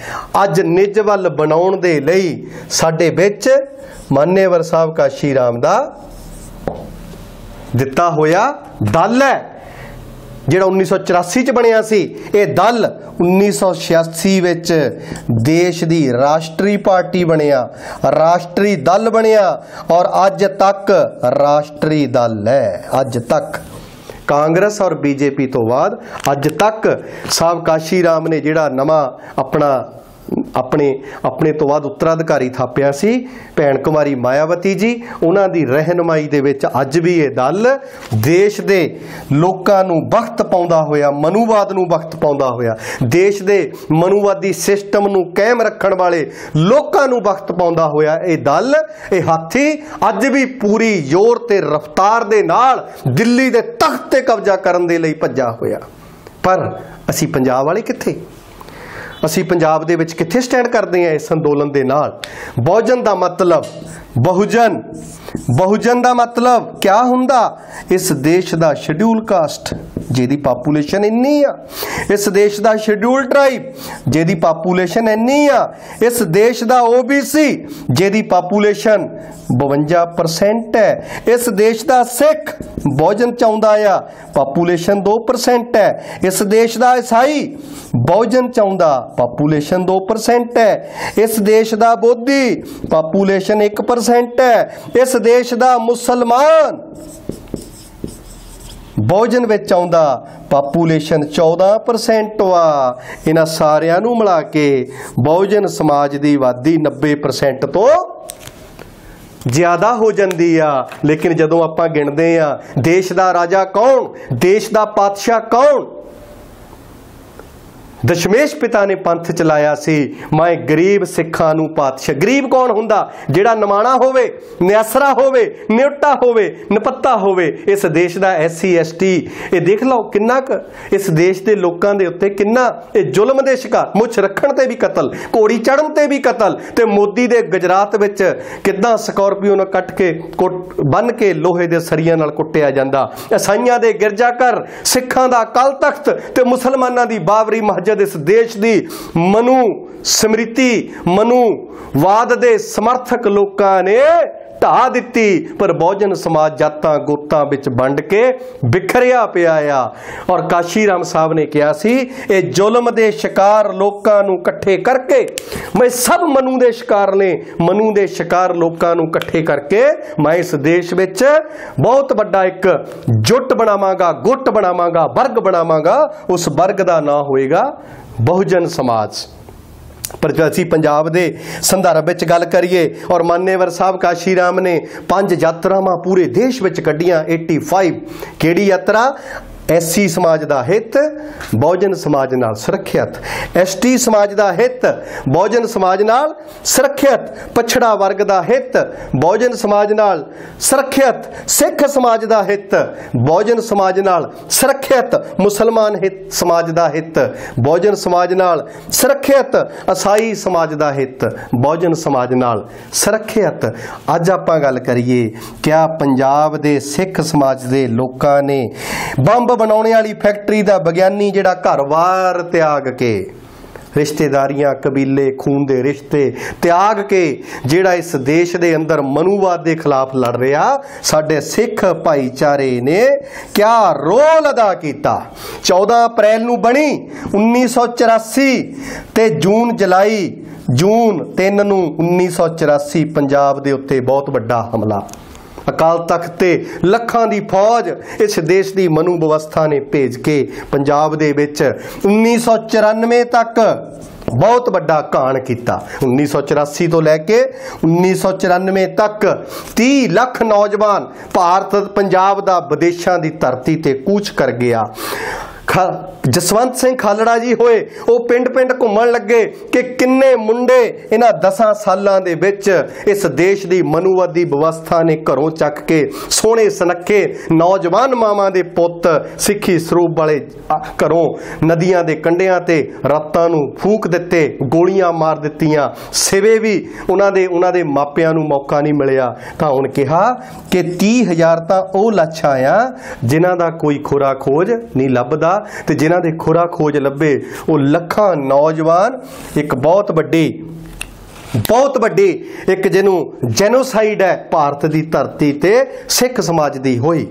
ਅੱਜ ਨਿਜ ਬਲ ਬਣਾਉਣ ਦੇ ਲਈ ਸਾਡੇ ਵਿੱਚ ਮਾਨੇਵਰ ਸਾਹਿਬ ਕਾਸ਼ੀ ਰਾਮ ਦਾ ਦਿੱਤਾ ਹੋਇਆ ਦਲ ਹੈ। ਜਿਹੜਾ 1984 ਚ ਬਣਿਆ ਸੀ, ਇਹ ਦਲ 1986 ਵਿੱਚ ਦੇਸ਼ ਦੀ ਰਾਸ਼ਟਰੀ ਪਾਰਟੀ ਬਣਿਆ, ਰਾਸ਼ਟਰੀ ਦਲ ਬਣਿਆ ਔਰ ਅੱਜ ਤੱਕ ਰਾਸ਼ਟਰੀ ਦਲ ਹੈ, ਅੱਜ ਤੱਕ। ਕਾਂਗਰਸ ਔਰ ਬੀਜੇਪੀ ਤੋਂ ਬਾਅਦ ਅੱਜ ਤੱਕ ਸਾਹਿਬ ਕਾਸ਼ੀ ਰਾਮ ਨੇ ਜਿਹੜਾ ਨਵਾਂ ਆਪਣਾ ਆਪਣੇ ਆਪਣੇ ਤੋਂ ਬਾਅਦ ਉੱਤਰਾਧਿਕਾਰੀ ਥਾਪਿਆ ਸੀ। ਭੈਣ ਕੁਮਾਰੀ ਮਾਇਆਵਤੀ ਜੀ, ਉਹਨਾਂ ਦੀ ਰਹਿਨਮਾਈ ਦੇ ਵਿੱਚ ਅੱਜ ਵੀ ਇਹ ਦਲ ਦੇਸ਼ ਦੇ ਲੋਕਾਂ ਨੂੰ ਵਕਤ ਪਾਉਂਦਾ ਹੋਇਆ, ਮਨੂਵਾਦ ਨੂੰ ਵਕਤ ਪਾਉਂਦਾ ਹੋਇਆ, ਦੇਸ਼ ਦੇ ਮਨੂਵਾਦੀ ਸਿਸਟਮ ਨੂੰ ਕਾਇਮ ਰੱਖਣ ਵਾਲੇ ਲੋਕਾਂ ਨੂੰ ਵਕਤ ਪਾਉਂਦਾ ਹੋਇਆ ਇਹ ਦਲ, ਇਹ ਹਾਥੀ ਅੱਜ ਵੀ ਪੂਰੀ ਜ਼ੋਰ ਤੇ ਰਫ਼ਤਾਰ ਦੇ ਨਾਲ ਦਿੱਲੀ ਦੇ ਤਖਤ ਤੇ ਕਬਜ਼ਾ ਕਰਨ ਦੇ ਲਈ ਭੱਜਾ ਹੋਇਆ। ਪਰ ਅਸੀਂ ਪੰਜਾਬ ਵਾਲੇ ਕਿੱਥੇ? ਅਸੀਂ ਪੰਜਾਬ ਦੇ ਵਿੱਚ ਕਿੱਥੇ ਸਟੈਂਡ ਕਰਦੇ ਹਾਂ ਇਸ ਅੰਦੋਲਨ ਦੇ ਨਾਲ? ਬਹੁਜਨ ਦਾ ਮਤਲਬ ਬਹੁਜਨ। ਬਹੁਜਨ ਦਾ ਮਤਲਬ ਕਿਆ ਹੁੰਦਾ? ਇਸ ਦੇਸ਼ ਦਾ ਸ਼ਡਿਊਲ ਕਾਸਟ ਜਿਹਦੀ ਪਾਪੂਲੇਸ਼ਨ ਇੰਨੀ ਆ। ਇਸ ਦੇਸ਼ ਦਾ ਸ਼ਡਿਊਲ ਟ੍ਰਾਈਬ ਜਿਹਦੀ ਪਾਪੂਲੇਸ਼ਨ ਇੰਨੀ ਆ। ਇਸ ਦੇਸ਼ ਦਾ OBC ਜਿਹਦੀ ਪਾਪੂਲੇਸ਼ਨ 52% ਹੈ। ਇਸ ਦੇਸ਼ ਦਾ ਸਿੱਖ, ਬਹੁਜਨ ਚਾਹੁੰਦਾ ਆ ਪਾਪੂਲੇਸ਼ਨ 2% ਹੈ। ਇਸ ਦੇਸ਼ ਦਾ ਈਸਾਈ, ਬਹੁਜਨ ਚਾਹੁੰਦਾ ਪਾਪੂਲੇਸ਼ਨ 2% ਹੈ। ਇਸ ਦੇਸ਼ ਦਾ ਬੋਧੀ ਪਾਪੂਲੇਸ਼ਨ 1% ਹੈ। ਇਸ ਦੇਸ਼ ਦਾ ਮੁਸਲਮਾਨ ਬਹੁਜਨ ਵਿੱਚ ਆਉਂਦਾ ਪਾਪੂਲੇਸ਼ਨ 14% ਆ ਇਹਨਾਂ ਸਾਰਿਆਂ ਨੂੰ ਮਿਲਾ ਕੇ ਬਹੁਜਨ ਸਮਾਜ ਦੀ ਆਬਾਦੀ 90% ਤੋਂ ਜ਼ਿਆਦਾ ਹੋ ਜਾਂਦੀ ਆ। ਲੇਕਿਨ ਜਦੋਂ ਆਪਾਂ ਗਿਣਦੇ ਆ, ਦੇਸ਼ ਦਾ ਰਾਜਾ ਕੌਣ? ਦੇਸ਼ ਦਾ ਪਾਤਸ਼ਾਹ ਕੌਣ? ਦਸ਼ਮੇਸ਼ ਪਿਤਾ ਨੇ ਪੰਥ ਚਲਾਇਆ ਸੀ। ਮੈਂ ਗਰੀਬ ਸਿੱਖਾਂ ਨੂੰ ਪਾਤਸ਼ਾਹ ਗਰੀਬ ਕੌਣ ਹੁੰਦਾ? ਜਿਹੜਾ ਨਮਾਣਾ ਹੋਵੇ, ਨਿਆਸਰਾ ਹੋਵੇ, ਨਿਉਟਾ ਹੋਵੇ, ਨਪੱਤਾ ਹੋਵੇ, ਇਸ ਦੇਸ਼ ਦਾ ਐਸਸੀ, ਐਸਟੀ। ਇਹ ਦੇਖ ਲਓ ਕਿੰਨਾ ਕੁ ਇਸ ਦੇਸ਼ ਦੇ ਲੋਕਾਂ ਦੇ ਉੱਤੇ ਕਿੰਨਾ ਇਹ ਜ਼ੁਲਮ ਦੇ ਸ਼ਿਕਾਰ। ਮੁੱਛ ਰੱਖਣ ਤੇ ਵੀ ਕਤਲ, ਘੋੜੀ ਚੜਨ ਤੇ ਵੀ ਕਤਲ ਤੇ ਮੋਦੀ ਦੇ ਗੁਜਰਾਤ ਵਿੱਚ ਕਿੱਦਾਂ ਸਕਾਰਪੀਓ ਨੂੰ ਕੱਟ ਕੇ ਬੰਨ ਕੇ ਲੋਹੇ ਦੇ ਸਰੀਆਂ ਨਾਲ ਕੁੱਟਿਆ ਜਾਂਦਾ। ਈਸਾਈਆਂ ਦੇ ਗਿਰਜਾਘਰ ਸਿੱਖਾਂ ਦਾ ਕਲ ਤਖਤ ਤੇ ਮੁਸਲਮਾਨਾਂ ਦੀ ਬਾਬਰੀ ਮਸਜਿਦ ਇਸ ਦੇਸ਼ ਦੀ ਮਨੂ ਸਮ੍ਰਿਤੀ ਮਨੂ ਵਾਦ ਦੇ ਸਮਰਥਕ ਲੋਕਾਂ ਨੇ ਢਾ ਦਿੱਤੀ, ਪਰ ਬਹੁਜਨ ਸਮਾਜ ਜਾਤਾਂ ਗੋਤਾਂ ਵਿੱਚ ਵੰਡ ਕੇ ਵਿਖਰਿਆ ਪਿਆ ਆ। ਔਰ ਕਾਸ਼ੀ ਰਾਮ ਸਾਹਿਬ ਨੇ ਕਿਹਾ ਸੀ, ਇਹ ਜ਼ੁਲਮ ਦੇ ਸ਼ਿਕਾਰ ਲੋਕਾਂ ਨੂੰ ਇਕੱਠੇ ਕਰਕੇ, ਮੈਂ ਸਭ ਮਨੂ ਦੇ ਸ਼ਿਕਾਰ ਨੇ, ਮਨੂ ਦੇ ਸ਼ਿਕਾਰ ਲੋਕਾਂ ਨੂੰ ਇਕੱਠੇ ਕਰਕੇ, ਮੈਂ ਇਸ ਦੇਸ਼ ਵਿੱਚ ਬਹੁਤ ਵੱਡਾ ਇੱਕ ਜੁੱਟ ਬਣਾਵਾਂਗਾ, ਗੁੱਟ ਬਣਾਵਾਂਗਾ, ਵਰਗ ਬਣਾਵਾਂਗਾ, ਉਸ ਵਰਗ ਦਾ ਨਾਂ ਹੋਏਗਾ ਬਹੁਜਨ ਸਮਾਜ। ਪਰ ਜੇ ਅਸੀਂ ਪੰਜਾਬ ਦੇ ਸੰਦਰਭ ਵਿੱਚ ਗੱਲ ਕਰੀਏ ਔਰ ਮਾਨੇਵਰ ਸਾਹਿਬ ਕਾਸ਼ੀ ਰਾਮ ਨੇ ਪੰਜ ਯਾਤਰਾਵਾਂ ਪੂਰੇ ਦੇਸ਼ ਵਿੱਚ ਕੱਢੀਆਂ 85 ਕਿਹੜੀ ਯਾਤਰਾ? ਐਸਸੀ ਸਮਾਜ ਦਾ ਹਿੱਤ, ਬਹੁਜਨ ਸਮਾਜ ਨਾਲ ਸੁਰੱਖਿਅਤ। ਐਸਟੀ ਸਮਾਜ ਦਾ ਹਿੱਤ, ਬਹੁਜਨ ਸਮਾਜ ਨਾਲ ਸੁਰੱਖਿਅਤ। ਪਛੜਾ ਵਰਗ ਦਾ ਹਿੱਤ, ਬਹੁਜਨ ਸਮਾਜ ਨਾਲ ਸੁਰੱਖਿਅਤ। ਸਿੱਖ ਸਮਾਜ ਦਾ ਹਿੱਤ, ਬਹੁਜਨ ਸਮਾਜ ਨਾਲ ਸੁਰੱਖਿਅਤ। ਮੁਸਲਮਾਨ ਹਿੱਤ ਸਮਾਜ ਦਾ ਹਿੱਤ, ਬਹੁਜਨ ਸਮਾਜ ਨਾਲ ਸੁਰੱਖਿਅਤ। ਅਸਾਈ ਸਮਾਜ ਦਾ ਹਿੱਤ, ਬਹੁਜਨ ਸਮਾਜ ਨਾਲ ਸੁਰੱਖਿਅਤ। ਅੱਜ ਆਪਾਂ ਗੱਲ ਕਰੀਏ, ਕਿਆ ਪੰਜਾਬ ਦੇ ਸਿੱਖ ਸਮਾਜ ਦੇ ਲੋਕਾਂ ਨੇ ਬੰਬ ਬਣਾਉਣ ਵਾਲੀ ਫੈਕਟਰੀ ਦਾ ਵਿਗਿਆਨੀ ਜਿਹੜਾ ਘਰ-ਬਾਰ ਤਿਆਗ ਕੇ, ਰਿਸ਼ਤੇਦਾਰੀਆਂ, ਕਬੀਲੇ ਖੂਨ ਦੇ ਰਿਸ਼ਤੇ ਤਿਆਗ ਕੇ ਜਿਹੜਾ ਇਸ ਦੇਸ਼ ਦੇ ਅੰਦਰ ਮਨੂਵਾਦ ਦੇ ਖਿਲਾਫ ਲੜ ਰਿਹਾ, ਸਾਡੇ ਸਿੱਖ ਭਾਈਚਾਰੇ ਨੇ ਕਿਆ ਰੋਲ ਅਦਾ ਕੀਤਾ? 14 ਅਪ੍ਰੈਲ ਨੂੰ ਬਣੀ 1984 ਤੇ ਜੂਨ, ਜੁਲਾਈ, ਜੂਨ 3 ਨੂੰ 1984 ਪੰਜਾਬ ਦੇ ਉੱਤੇ ਬਹੁਤ ਵੱਡਾ ਹਮਲਾ। ਅਕਾਲ ਤਖਤ ਤੇ ਲੱਖਾਂ ਦੀ ਫੌਜ ਇਸ ਦੇਸ਼ ਦੀ ਮਨੂ ਵਿਵਸਥਾ ਨੇ ਭੇਜ ਕੇ ਪੰਜਾਬ ਦੇ ਵਿੱਚ 1994 ਤੱਕ ਬਹੁਤ ਵੱਡਾ ਕਾਣ ਕੀਤਾ। 1984 ਤੋਂ ਲੈ ਕੇ 1994 ਤੱਕ 30 ਲੱਖ ਨੌਜਵਾਨ ਭਾਰਤ, ਪੰਜਾਬ ਦਾ ਵਿਦੇਸ਼ਾਂ ਦੀ ਧਰਤੀ ਤੇ ਕੂਚ ਕਰ ਗਿਆ। ਜਸਵੰਤ ਸਿੰਘ ਖਾਲੜਾ ਜੀ ਹੋਏ, ਉਹ ਪਿੰਡ-ਪਿੰਡ ਘੁੰਮਣ ਲੱਗੇ ਕਿ ਕਿੰਨੇ ਮੁੰਡੇ ਇਹਨਾਂ 10 ਸਾਲਾਂ ਦੇ ਵਿੱਚ ਇਸ ਦੇਸ਼ ਦੀ ਮਨੂਵਾਦੀ ਵਿਵਸਥਾ ਨੇ ਘਰੋਂ ਚੱਕ ਕੇ ਸੋਹਣੇ ਸਨੱਖੇ ਨੌਜਵਾਨ ਮਾਵਾਂ ਦੇ ਪੁੱਤ ਸਿੱਖੀ ਸਰੂਪ ਵਾਲੇ ਘਰੋਂ ਨਦੀਆਂ ਦੇ ਕੰਢਿਆਂ ਤੇ ਰਾਤਾਂ ਨੂੰ ਫੂਕ ਦਿੱਤੇ, ਗੋਲੀਆਂ ਮਾਰ ਦਿੱਤੀਆਂ, ਸਿਵੇ ਵੀ ਉਹਨਾਂ ਦੇ ਉਹਨਾਂ ਦੇ ਮਾਪਿਆਂ ਨੂੰ ਮੌਕਾ ਨਹੀਂ ਮਿਲਿਆ। ਤਾਂ ਉਹਨ ਕਿਹਾ ਕਿ 30000 ਤਾਂ ਉਹ ਲੱਛਾਂ ਆ ਜਿਨ੍ਹਾਂ ਦਾ ਕੋਈ ਖੋਰਾ ਖੋਜ ਨਹੀਂ ਲੱਭਦਾ ਤੇ ਜਿਨ੍ਹਾਂ ਦੇ ਖੁਰਾ ਖੋਜ ਲੱਭੇ, ਉਹ ਲੱਖਾਂ ਨੌਜਵਾਨ, ਇੱਕ ਬਹੁਤ ਵੱਡੀ ਬਹੁਤ ਵੱਡੀ, ਇੱਕ ਜਿਹਨੂੰ ਜੈਨੋਸਾਈਡ ਹੈ, ਭਾਰਤ ਦੀ ਧਰਤੀ ਤੇ ਸਿੱਖ ਸਮਾਜ ਦੀ ਹੋਈ।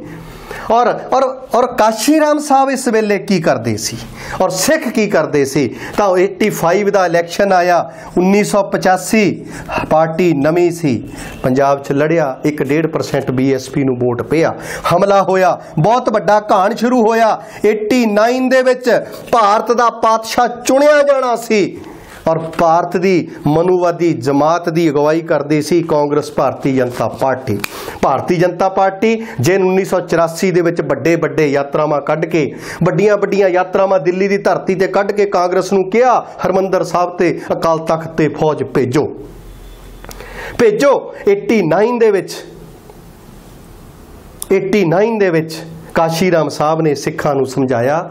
ਔਰ ਔਰ ਔਰ ਕਾਸ਼ੀ ਰਾਮ ਸਾਹਿਬ ਇਸ ਵੇਲੇ ਕੀ ਕਰਦੇ ਸੀ? ਔਰ ਸਿੱਖ ਕੀ ਕਰਦੇ ਸੀ? ਤਾਂ 85 ਦਾ ਇਲੈਕਸ਼ਨ ਆਇਆ 1985 ਪਾਰਟੀ ਨਵੀਂ ਸੀ। ਪੰਜਾਬ 'ਚ ਲੜਿਆ 1.5% ਬੀਐਸਪੀ ਨੂੰ ਵੋਟ ਪਿਆ। ਹਮਲਾ ਹੋਇਆ, ਬਹੁਤ ਵੱਡਾ ਘਾਣ ਸ਼ੁਰੂ ਹੋਇਆ। 89 ਦੇ ਵਿੱਚ ਭਾਰਤ ਦਾ ਪਾਤਸ਼ਾਹ ਚੁਣਿਆ ਜਾਣਾ ਸੀ। ਔਰ ਭਾਰਤ ਦੀ ਮਨੂਵਾਦੀ ਜਮਾਤ ਦੀ ਅਗਵਾਈ ਕਰਦੀ ਸੀ ਕਾਂਗਰਸ ਭਾਰਤੀ ਜਨਤਾ ਪਾਰਟੀ। ਭਾਰਤੀ ਜਨਤਾ ਪਾਰਟੀ ਜੇ 1984 ਦੇ ਵਿੱਚ ਵੱਡੇ ਵੱਡੇ ਯਾਤਰਾਵਾਂ ਕੱਢ ਕੇ ਵੱਡੀਆਂ ਵੱਡੀਆਂ ਯਾਤਰਾਵਾਂ ਦਿੱਲੀ ਦੀ ਧਰਤੀ ਤੇ ਕੱਢ ਕੇ ਕਾਂਗਰਸ ਨੂੰ ਕਿਹਾ, ਹਰਮੰਦਰ ਸਾਹਿਬ ਤੇ ਅਕਾਲ ਤਖਤ ਤੇ ਫੌਜ ਭੇਜੋ। ਭੇਜੋ 89 ਦੇ ਵਿੱਚ 89 ਦੇ ਵਿੱਚ ਕਾਸ਼ੀ ਰਾਮ ਸਾਹਿਬ ਨੇ ਸਿੱਖਾਂ ਨੂੰ ਸਮਝਾਇਆ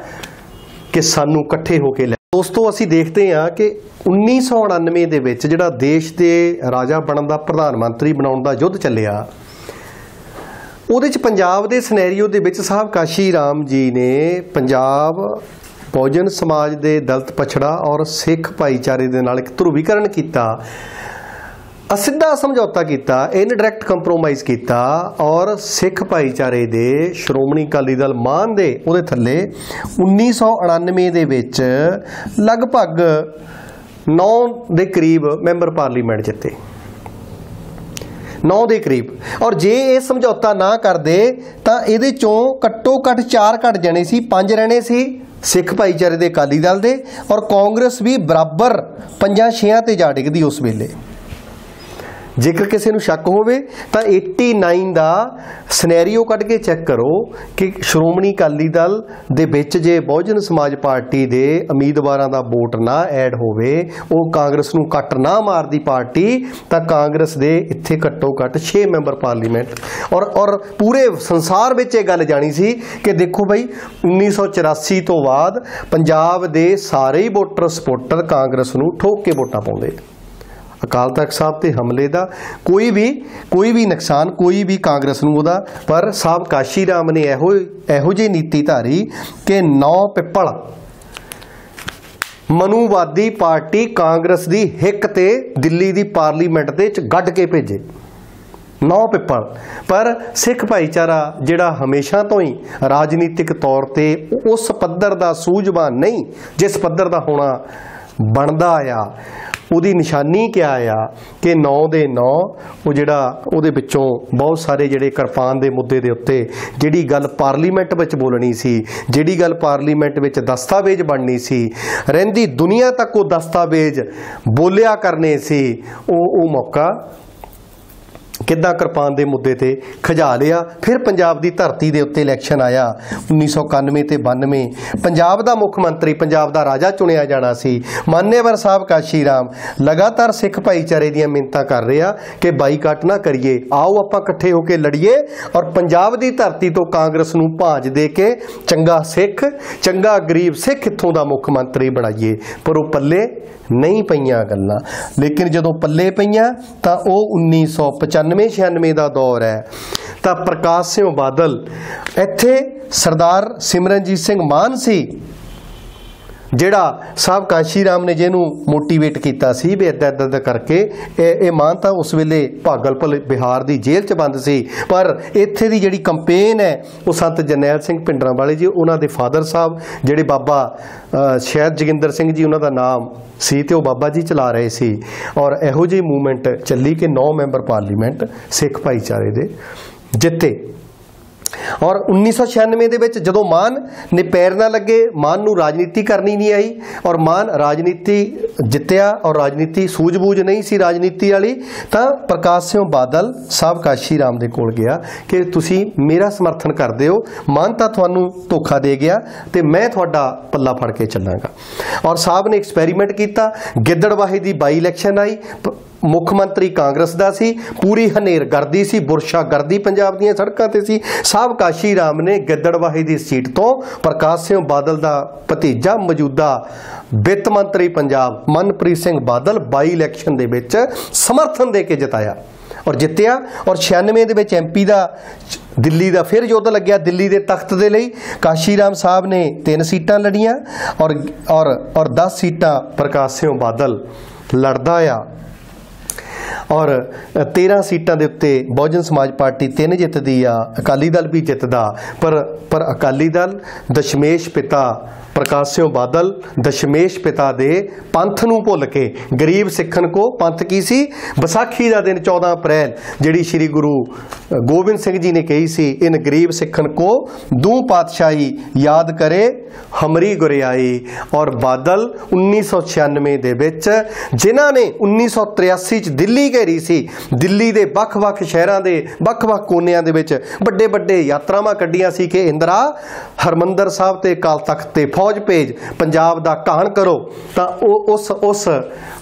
ਕਿ ਸਾਨੂੰ ਇਕੱਠੇ ਹੋ ਕੇ ਲੈ ਦੋਸਤੋ, ਅਸੀਂ ਦੇਖਦੇ ਹਾਂ ਕਿ 1999 ਦੇ ਵਿੱਚ ਜਿਹੜਾ ਦੇਸ਼ ਦੇ ਰਾਜਾ ਬਣਨ ਦਾ ਪ੍ਰਧਾਨ ਮੰਤਰੀ ਬਣਾਉਣ ਦਾ ਯੁੱਧ ਚੱਲਿਆ, ਉਹਦੇ ਚ ਪੰਜਾਬ ਦੇ ਸਿਨੈਰੀਓ ਦੇ ਵਿੱਚ ਸਾਹਿਬ ਕਾਸ਼ੀ ਰਾਮ ਜੀ ਨੇ ਪੰਜਾਬ ਬਹੁਜਨ ਸਮਾਜ ਦੇ ਦਲਤ ਪਛੜਾ ਔਰ ਸਿੱਖ ਭਾਈਚਾਰੇ ਦੇ ਨਾਲ ਇੱਕ ਧਰੁਵੀਕਰਨ ਕੀਤਾ। ਅਸਿੱਧਾ ਸਮਝੌਤਾ ਕੀਤਾ ਇਨਡਾਇਰੈਕਟ ਕੰਪਰੋਮਾਈਜ਼ ਕੀਤਾ ਔਰ ਸਿੱਖ ਭਾਈਚਾਰੇ ਦੇ ਸ਼੍ਰੋਮਣੀ ਅਕਾਲੀ ਦਲ ਮਾਨ ਦੇ ਉਹਦੇ ਥੱਲੇ 1999 ਦੇ ਵਿੱਚ ਲਗਭਗ 9 ਦੇ ਕਰੀਬ ਮੈਂਬਰ ਪਾਰਲੀਮੈਂਟ ਜਿੱਤੇ। 9 ਦੇ ਕਰੀਬ। ਔਰ ਜੇ ਇਹ ਸਮਝੌਤਾ ਨਾ ਕਰਦੇ, ਤਾਂ ਇਹਦੇ ਚੋਂ ਘੱਟੋ ਘੱਟ 4 ਘਟ ਜਾਣੇ ਸੀ 5 ਰਹਿਣੇ ਸੀ ਸਿੱਖ ਭਾਈਚਾਰੇ ਦੇ ਅਕਾਲੀ ਦਲ ਦੇ ਔਰ ਕਾਂਗਰਸ ਵੀ ਬਰਾਬਰ ਪੰਜਾਂ ਛੇਆਂ ਤੇ ਜਾ ਡਿੱਗਦੀ ਉਸ ਵੇਲੇ। ਜੇਕਰ ਕਿਸੇ ਨੂੰ ਸ਼ੱਕ ਹੋਵੇ, ਤਾਂ 89 ਦਾ ਸਿਨੈਰੀਓ ਕੱਢ ਕੇ ਚੈੱਕ ਕਰੋ ਕਿ ਸ਼੍ਰੋਮਣੀ ਅਕਾਲੀ ਦਲ ਦੇ ਵਿੱਚ ਜੇ ਬਹੁਜਨ ਸਮਾਜ ਪਾਰਟੀ ਦੇ ਉਮੀਦਵਾਰਾਂ ਦਾ ਵੋਟ ਨਾ ਐਡ ਹੋਵੇ, ਉਹ ਕਾਂਗਰਸ ਨੂੰ ਕੱਟ ਨਾ ਮਾਰਦੀ ਪਾਰਟੀ, ਤਾਂ ਕਾਂਗਰਸ ਦੇ ਇੱਥੇ ਘੱਟੋ ਘੱਟ 6 ਮੈਂਬਰ ਪਾਰਲੀਮੈਂਟ। ਔਰ ਔਰ ਪੂਰੇ ਸੰਸਾਰ ਵਿੱਚ ਇਹ ਗੱਲ ਜਾਣੀ ਸੀ ਕਿ ਦੇਖੋ ਬਈ 1984 ਤੋਂ ਬਾਅਦ ਪੰਜਾਬ ਦੇ ਸਾਰੇ ਹੀ ਵੋਟਰ ਸਪੋਰਟਰ ਕਾਂਗਰਸ ਨੂੰ ਠੋਕ ਕੇ ਵੋਟਾਂ ਪਾਉਂਦੇ। ਅਕਾਲ ਤਖਤ ਸਾਹਿਬ ਤੇ ਹਮਲੇ ਦਾ ਕੋਈ ਵੀ ਕੋਈ ਵੀ ਨੁਕਸਾਨ, ਕੋਈ ਵੀ ਕਾਂਗਰਸ ਨੂੰ ਉਹਦਾ, ਪਰ ਸਾਹਿਬ ਕਾਸ਼ੀ ਰਾਮ ਨੇ ਇਹੋ ਇਹੋ ਜਿਹੀ ਨੀਤੀ ਧਾਰੀ ਕਿ ਨੌ ਪਿੱਪਲ ਮਨੂਵਾਦੀ ਪਾਰਟੀ ਕਾਂਗਰਸ ਦੀ ਹਿੱਕ ਤੇ ਦਿੱਲੀ ਦੀ ਪਾਰਲੀਮੈਂਟ ਦੇ ਵਿੱਚ ਗੱਡ ਕੇ ਭੇਜੇ। ਨੌ ਪਿੱਪਲ। ਪਰ ਸਿੱਖ ਭਾਈਚਾਰਾ ਜਿਹੜਾ ਹਮੇਸ਼ਾ ਤੋਂ ਹੀ ਰਾਜਨੀਤਿਕ ਤੌਰ ਤੇ ਉਸ ਪੱਧਰ ਦਾ ਸੂਝਵਾਨ ਨਹੀਂ, ਜਿਸ ਪੱਧਰ ਦਾ ਹੋਣਾ ਬਣਦਾ ਆ ਉਹਦੀ ਨਿਸ਼ਾਨੀ ਕਿਆ ਆ ਕਿ 9 ਦੇ 9 ਉਹ ਜਿਹੜਾ ਉਹਦੇ ਵਿੱਚੋਂ ਬਹੁਤ ਸਾਰੇ ਜਿਹੜੇ ਕਿਰਪਾਨ ਦੇ ਮੁੱਦੇ ਦੇ ਉੱਤੇ ਜਿਹੜੀ ਗੱਲ ਪਾਰਲੀਮੈਂਟ ਵਿੱਚ ਬੋਲਣੀ ਸੀ, ਜਿਹੜੀ ਗੱਲ ਪਾਰਲੀਮੈਂਟ ਵਿੱਚ ਦਸਤਾਵੇਜ਼ ਬਣਨੀ ਸੀ, ਰਹਿੰਦੀ ਦੁਨੀਆ ਤੱਕ ਉਹ ਦਸਤਾਵੇਜ਼ ਬੋਲਿਆ ਕਰਨੇ ਸੀ, ਉਹ ਉਹ ਮੌਕਾ ਕਿੱਦਾਂ ਕਿਰਪਾਨ ਦੇ ਮੁੱਦੇ ਤੇ ਖਜਾ ਲਿਆ। ਫਿਰ ਪੰਜਾਬ ਦੀ ਧਰਤੀ ਦੇ ਉੱਤੇ ਇਲੈਕਸ਼ਨ ਆਇਆ। 1991 ਤੇ 92 ਪੰਜਾਬ ਦਾ ਮੁੱਖ ਮੰਤਰੀ ਪੰਜਾਬ ਦਾ ਰਾਜਾ ਚੁਣਿਆ ਜਾਣਾ ਸੀ। ਮਾਨੇਵਰ ਸਾਹਿਬ ਕਾਸ਼ੀ ਰਾਮ ਲਗਾਤਾਰ ਸਿੱਖ ਭਾਈਚਾਰੇ ਦੀਆਂ ਮਿੰਤਾਂ ਕਰ ਰਿਹਾ ਕਿ ਬਾਈਕਾਟ ਨਾ ਕਰੀਏ। ਆਓ ਆਪਾਂ ਇਕੱਠੇ ਹੋ ਕੇ ਲੜੀਏ ਔਰ ਪੰਜਾਬ ਦੀ ਧਰਤੀ ਤੋਂ ਕਾਂਗਰਸ ਨੂੰ ਭਾਂਜ ਦੇ ਕੇ ਚੰਗਾ ਸਿੱਖ, ਚੰਗਾ ਗਰੀਬ ਸਿੱਖ ਇੱਥੋਂ ਦਾ ਮੁੱਖ ਮੰਤਰੀ ਬਣਾਈਏ। ਪਰ ਉਹ ਪੱਲੇ ਨਹੀਂ ਪਈਆਂ ਗੱਲਾਂ। ਲੇਕਿਨ ਜਦੋਂ ਪੱਲੇ ਪਈਆਂ, ਤਾਂ ਉਹ 1995-96 ਦਾ ਦੌਰ ਹੈ। ਤਾਂ ਪ੍ਰਕਾਸ਼ ਸਿੰਘ ਬਾਦਲ, ਇੱਥੇ ਸਰਦਾਰ ਸਿਮਰਨਜੀਤ ਸਿੰਘ ਮਾਨ ਸੀ। ਜਿਹੜਾ ਸਾਹਿਬ ਕਾਸ਼ੀ ਰਾਮ ਨੇ ਜਿਹਨੂੰ ਮੋਟੀਵੇਟ ਕੀਤਾ ਸੀ ਵੀ ਇਦਾਂ ਇਦਾਂ ਕਰਕੇ ਇਹ ਇਹ ਮਾਨ ਤਾਂ ਉਸ ਵੇਲੇ ਭਾਗਲਪੁਰ ਬਿਹਾਰ ਦੀ ਜੇਲ੍ਹ 'ਚ ਬੰਦ ਸੀ। ਪਰ ਇੱਥੇ ਦੀ ਜਿਹੜੀ ਕੰਪੇਨ ਹੈ ਉਹ ਸੰਤ ਜਰਨੈਲ ਸਿੰਘ ਪਿੰਡਰਾਂ ਵਾਲੇ ਜੀ ਉਹਨਾਂ ਦੇ ਫਾਦਰ ਸਾਹਿਬ ਜਿਹੜੇ ਬਾਬਾ ਅ, ਸ਼ਾਇਦ ਜੋਗਿੰਦਰ ਸਿੰਘ ਜੀ ਉਹਨਾਂ ਦਾ ਨਾਮ ਸੀ ਤੇ ਉਹ ਬਾਬਾ ਜੀ ਚਲਾ ਰਹੇ ਸੀ। ਔਰ ਇਹੋ ਜਿਹੀ ਮੂਵਮੈਂਟ ਚੱਲੀ ਕਿ 9 ਮੈਂਬਰ ਪਾਰਲੀਮੈਂਟ ਸਿੱਖ ਭਾਈਚਾਰੇ ਦੇ ਜਿੱਤੇ। ਔਰ 1996 ਦੇ ਵਿੱਚ ਜਦੋਂ ਮਾਨ ਨੇ ਪੈਰ ਨਾ ਲੱਗੇ, ਮਾਨ ਨੂੰ ਰਾਜਨੀਤੀ ਕਰਨੀ ਨਹੀਂ ਆਈ ਔਰ ਮਾਨ ਰਾਜਨੀਤੀ ਜਿੱਤਿਆ ਔਰ ਰਾਜਨੀਤੀ ਸੂਝ-ਬੂਝ ਨਹੀਂ ਸੀ ਰਾਜਨੀਤੀ ਵਾਲੀ, ਤਾਂ ਪ੍ਰਕਾਸ਼ ਸਿੰਘ ਬਾਦਲ ਸਾਹਿਬ ਕਾਸ਼ੀ ਰਾਮ ਦੇ ਕੋਲ ਗਿਆ ਕਿ ਤੁਸੀਂ ਮੇਰਾ ਸਮਰਥਨ ਕਰਦੇ ਹੋ, ਮਾਨ ਤਾਂ ਤੁਹਾਨੂੰ ਧੋਖਾ ਦੇ ਗਿਆ ਤੇ ਮੈਂ ਤੁਹਾਡਾ ਪੱਲਾ ਫੜ ਕੇ ਚੱਲਾਂਗਾ। ਔਰ ਸਾਹਿਬ ਨੇ ਐਕਸਪੈਰੀਮੈਂਟ ਕੀਤਾ, ਗਿੱਦੜਵਾਹੀ ਦੀ ਬਾਈ ਇਲੈਕਸ਼ਨ ਆਈ ਮੁੱਖ ਮੰਤਰੀ ਕਾਂਗਰਸ ਦਾ ਸੀ, ਪੂਰੀ ਹਨੇਰ ਗਰਦੀ ਸੀ ਬੁਰਸ਼ਾ ਗਰਦੀ ਪੰਜਾਬ ਦੀਆਂ ਸੜਕਾਂ ਤੇ ਸੀ। ਸਾਹਿਬ ਕਾਸ਼ੀ ਰਾਮ ਨੇ ਗਿੱਦੜਵਾਹੀ ਦੀ ਸੀਟ ਤੋਂ ਪ੍ਰਕਾਸ਼ ਸਿੰਘ ਬਾਦਲ ਦਾ ਭਤੀਜਾ, ਮੌਜੂਦਾ ਵਿੱਤ ਮੰਤਰੀ ਪੰਜਾਬ ਮਨਪ੍ਰੀਤ ਸਿੰਘ ਬਾਦਲ ਬਾਈ ਇਲੈਕਸ਼ਨ ਦੇ ਵਿੱਚ ਸਮਰਥਨ ਦੇ ਕੇ ਜਿਤਾਇਆ ਔਰ ਜਿੱਤਿਆ। ਔਰ 96 ਦੇ ਵਿੱਚ ਐਮਪੀ ਦਾ, ਦਿੱਲੀ ਦਾ ਫਿਰ ਯੁੱਧ ਲੱਗਿਆ ਦਿੱਲੀ ਦੇ ਤਖਤ ਦੇ ਲਈ। ਕਾਸ਼ੀ ਰਾਮ ਸਾਹਿਬ ਨੇ ਤਿੰਨ ਸੀਟਾਂ ਲੜੀਆਂ ਔਰ ਔਰ ਔਰ 10 ਸੀਟਾਂ ਪ੍ਰਕਾਸ਼ ਸਿੰਘ ਬਾਦਲ ਲੜਦਾ ਆ। ਔਰ ਅ, 13 ਸੀਟਾਂ ਦੇ ਉੱਤੇ ਬਹੁਜਨ ਸਮਾਜ ਪਾਰਟੀ ਤਿੰਨ ਜਿੱਤਦੀ ਆ ਅਕਾਲੀ ਦਲ ਵੀ ਜਿੱਤਦਾ। ਪਰ ਪਰ ਅਕਾਲੀ ਦਲ ਦਸ਼ਮੇਸ਼ ਪਿਤਾ ਪ੍ਰਕਾਸ਼ ਸਿੰਘ ਬਾਦਲ, ਦਸ਼ਮੇਸ਼ ਪਿਤਾ ਦੇ ਪੰਥ ਨੂੰ ਭੁੱਲ ਕੇ ਗਰੀਬ ਸਿੱਖਣ ਕੋ ਪੰਥ ਕੀ ਸੀ? ਵਿਸਾਖੀ ਦਾ ਦਿਨ 14 ਅਪ੍ਰੈਲ, ਜਿਹੜੀ ਸ੍ਰੀ ਗੁਰੂ ਗੋਬਿੰਦ ਸਿੰਘ ਜੀ ਨੇ ਕਹੀ ਸੀ, ਇਨ ਗਰੀਬ ਸਿੱਖਣ ਕੋ ਦੂ ਪਾਤਸ਼ਾਹੀ, ਯਾਦ ਕਰੇ ਹਮਰੀ ਗੁਰਿਆਈ। ਔਰ ਬਾਦਲ 1996 ਦੇ ਵਿੱਚ, ਜਿਨ੍ਹਾਂ ਨੇ 1983 ਚ ਦਿੱਲੀ ਘੇਰੀ ਸੀ, ਦਿੱਲੀ ਦੇ ਵੱਖ-ਵੱਖ ਸ਼ਹਿਰਾਂ ਦੇ, ਵੱਖ-ਵੱਖ ਕੋਨਿਆਂ ਦੇ ਵਿੱਚ ਵੱਡੇ-ਵੱਡੇ ਯਾਤਰਾਵਾਂ ਕੱਢੀਆਂ ਸੀ ਕਿ ਇੰਦਰਾ ਹਰਮੰਦਰ ਸਾਹਿਬ ਤੇ ਅਕਾਲ ਤਖਤ ਤੇ ਫੌਜ ਭੇਜ, ਪੰਜਾਬ ਦਾ ਘਾਣ ਕਰੋ, ਤਾਂ ਉਹ ਉਸ ਉਸ,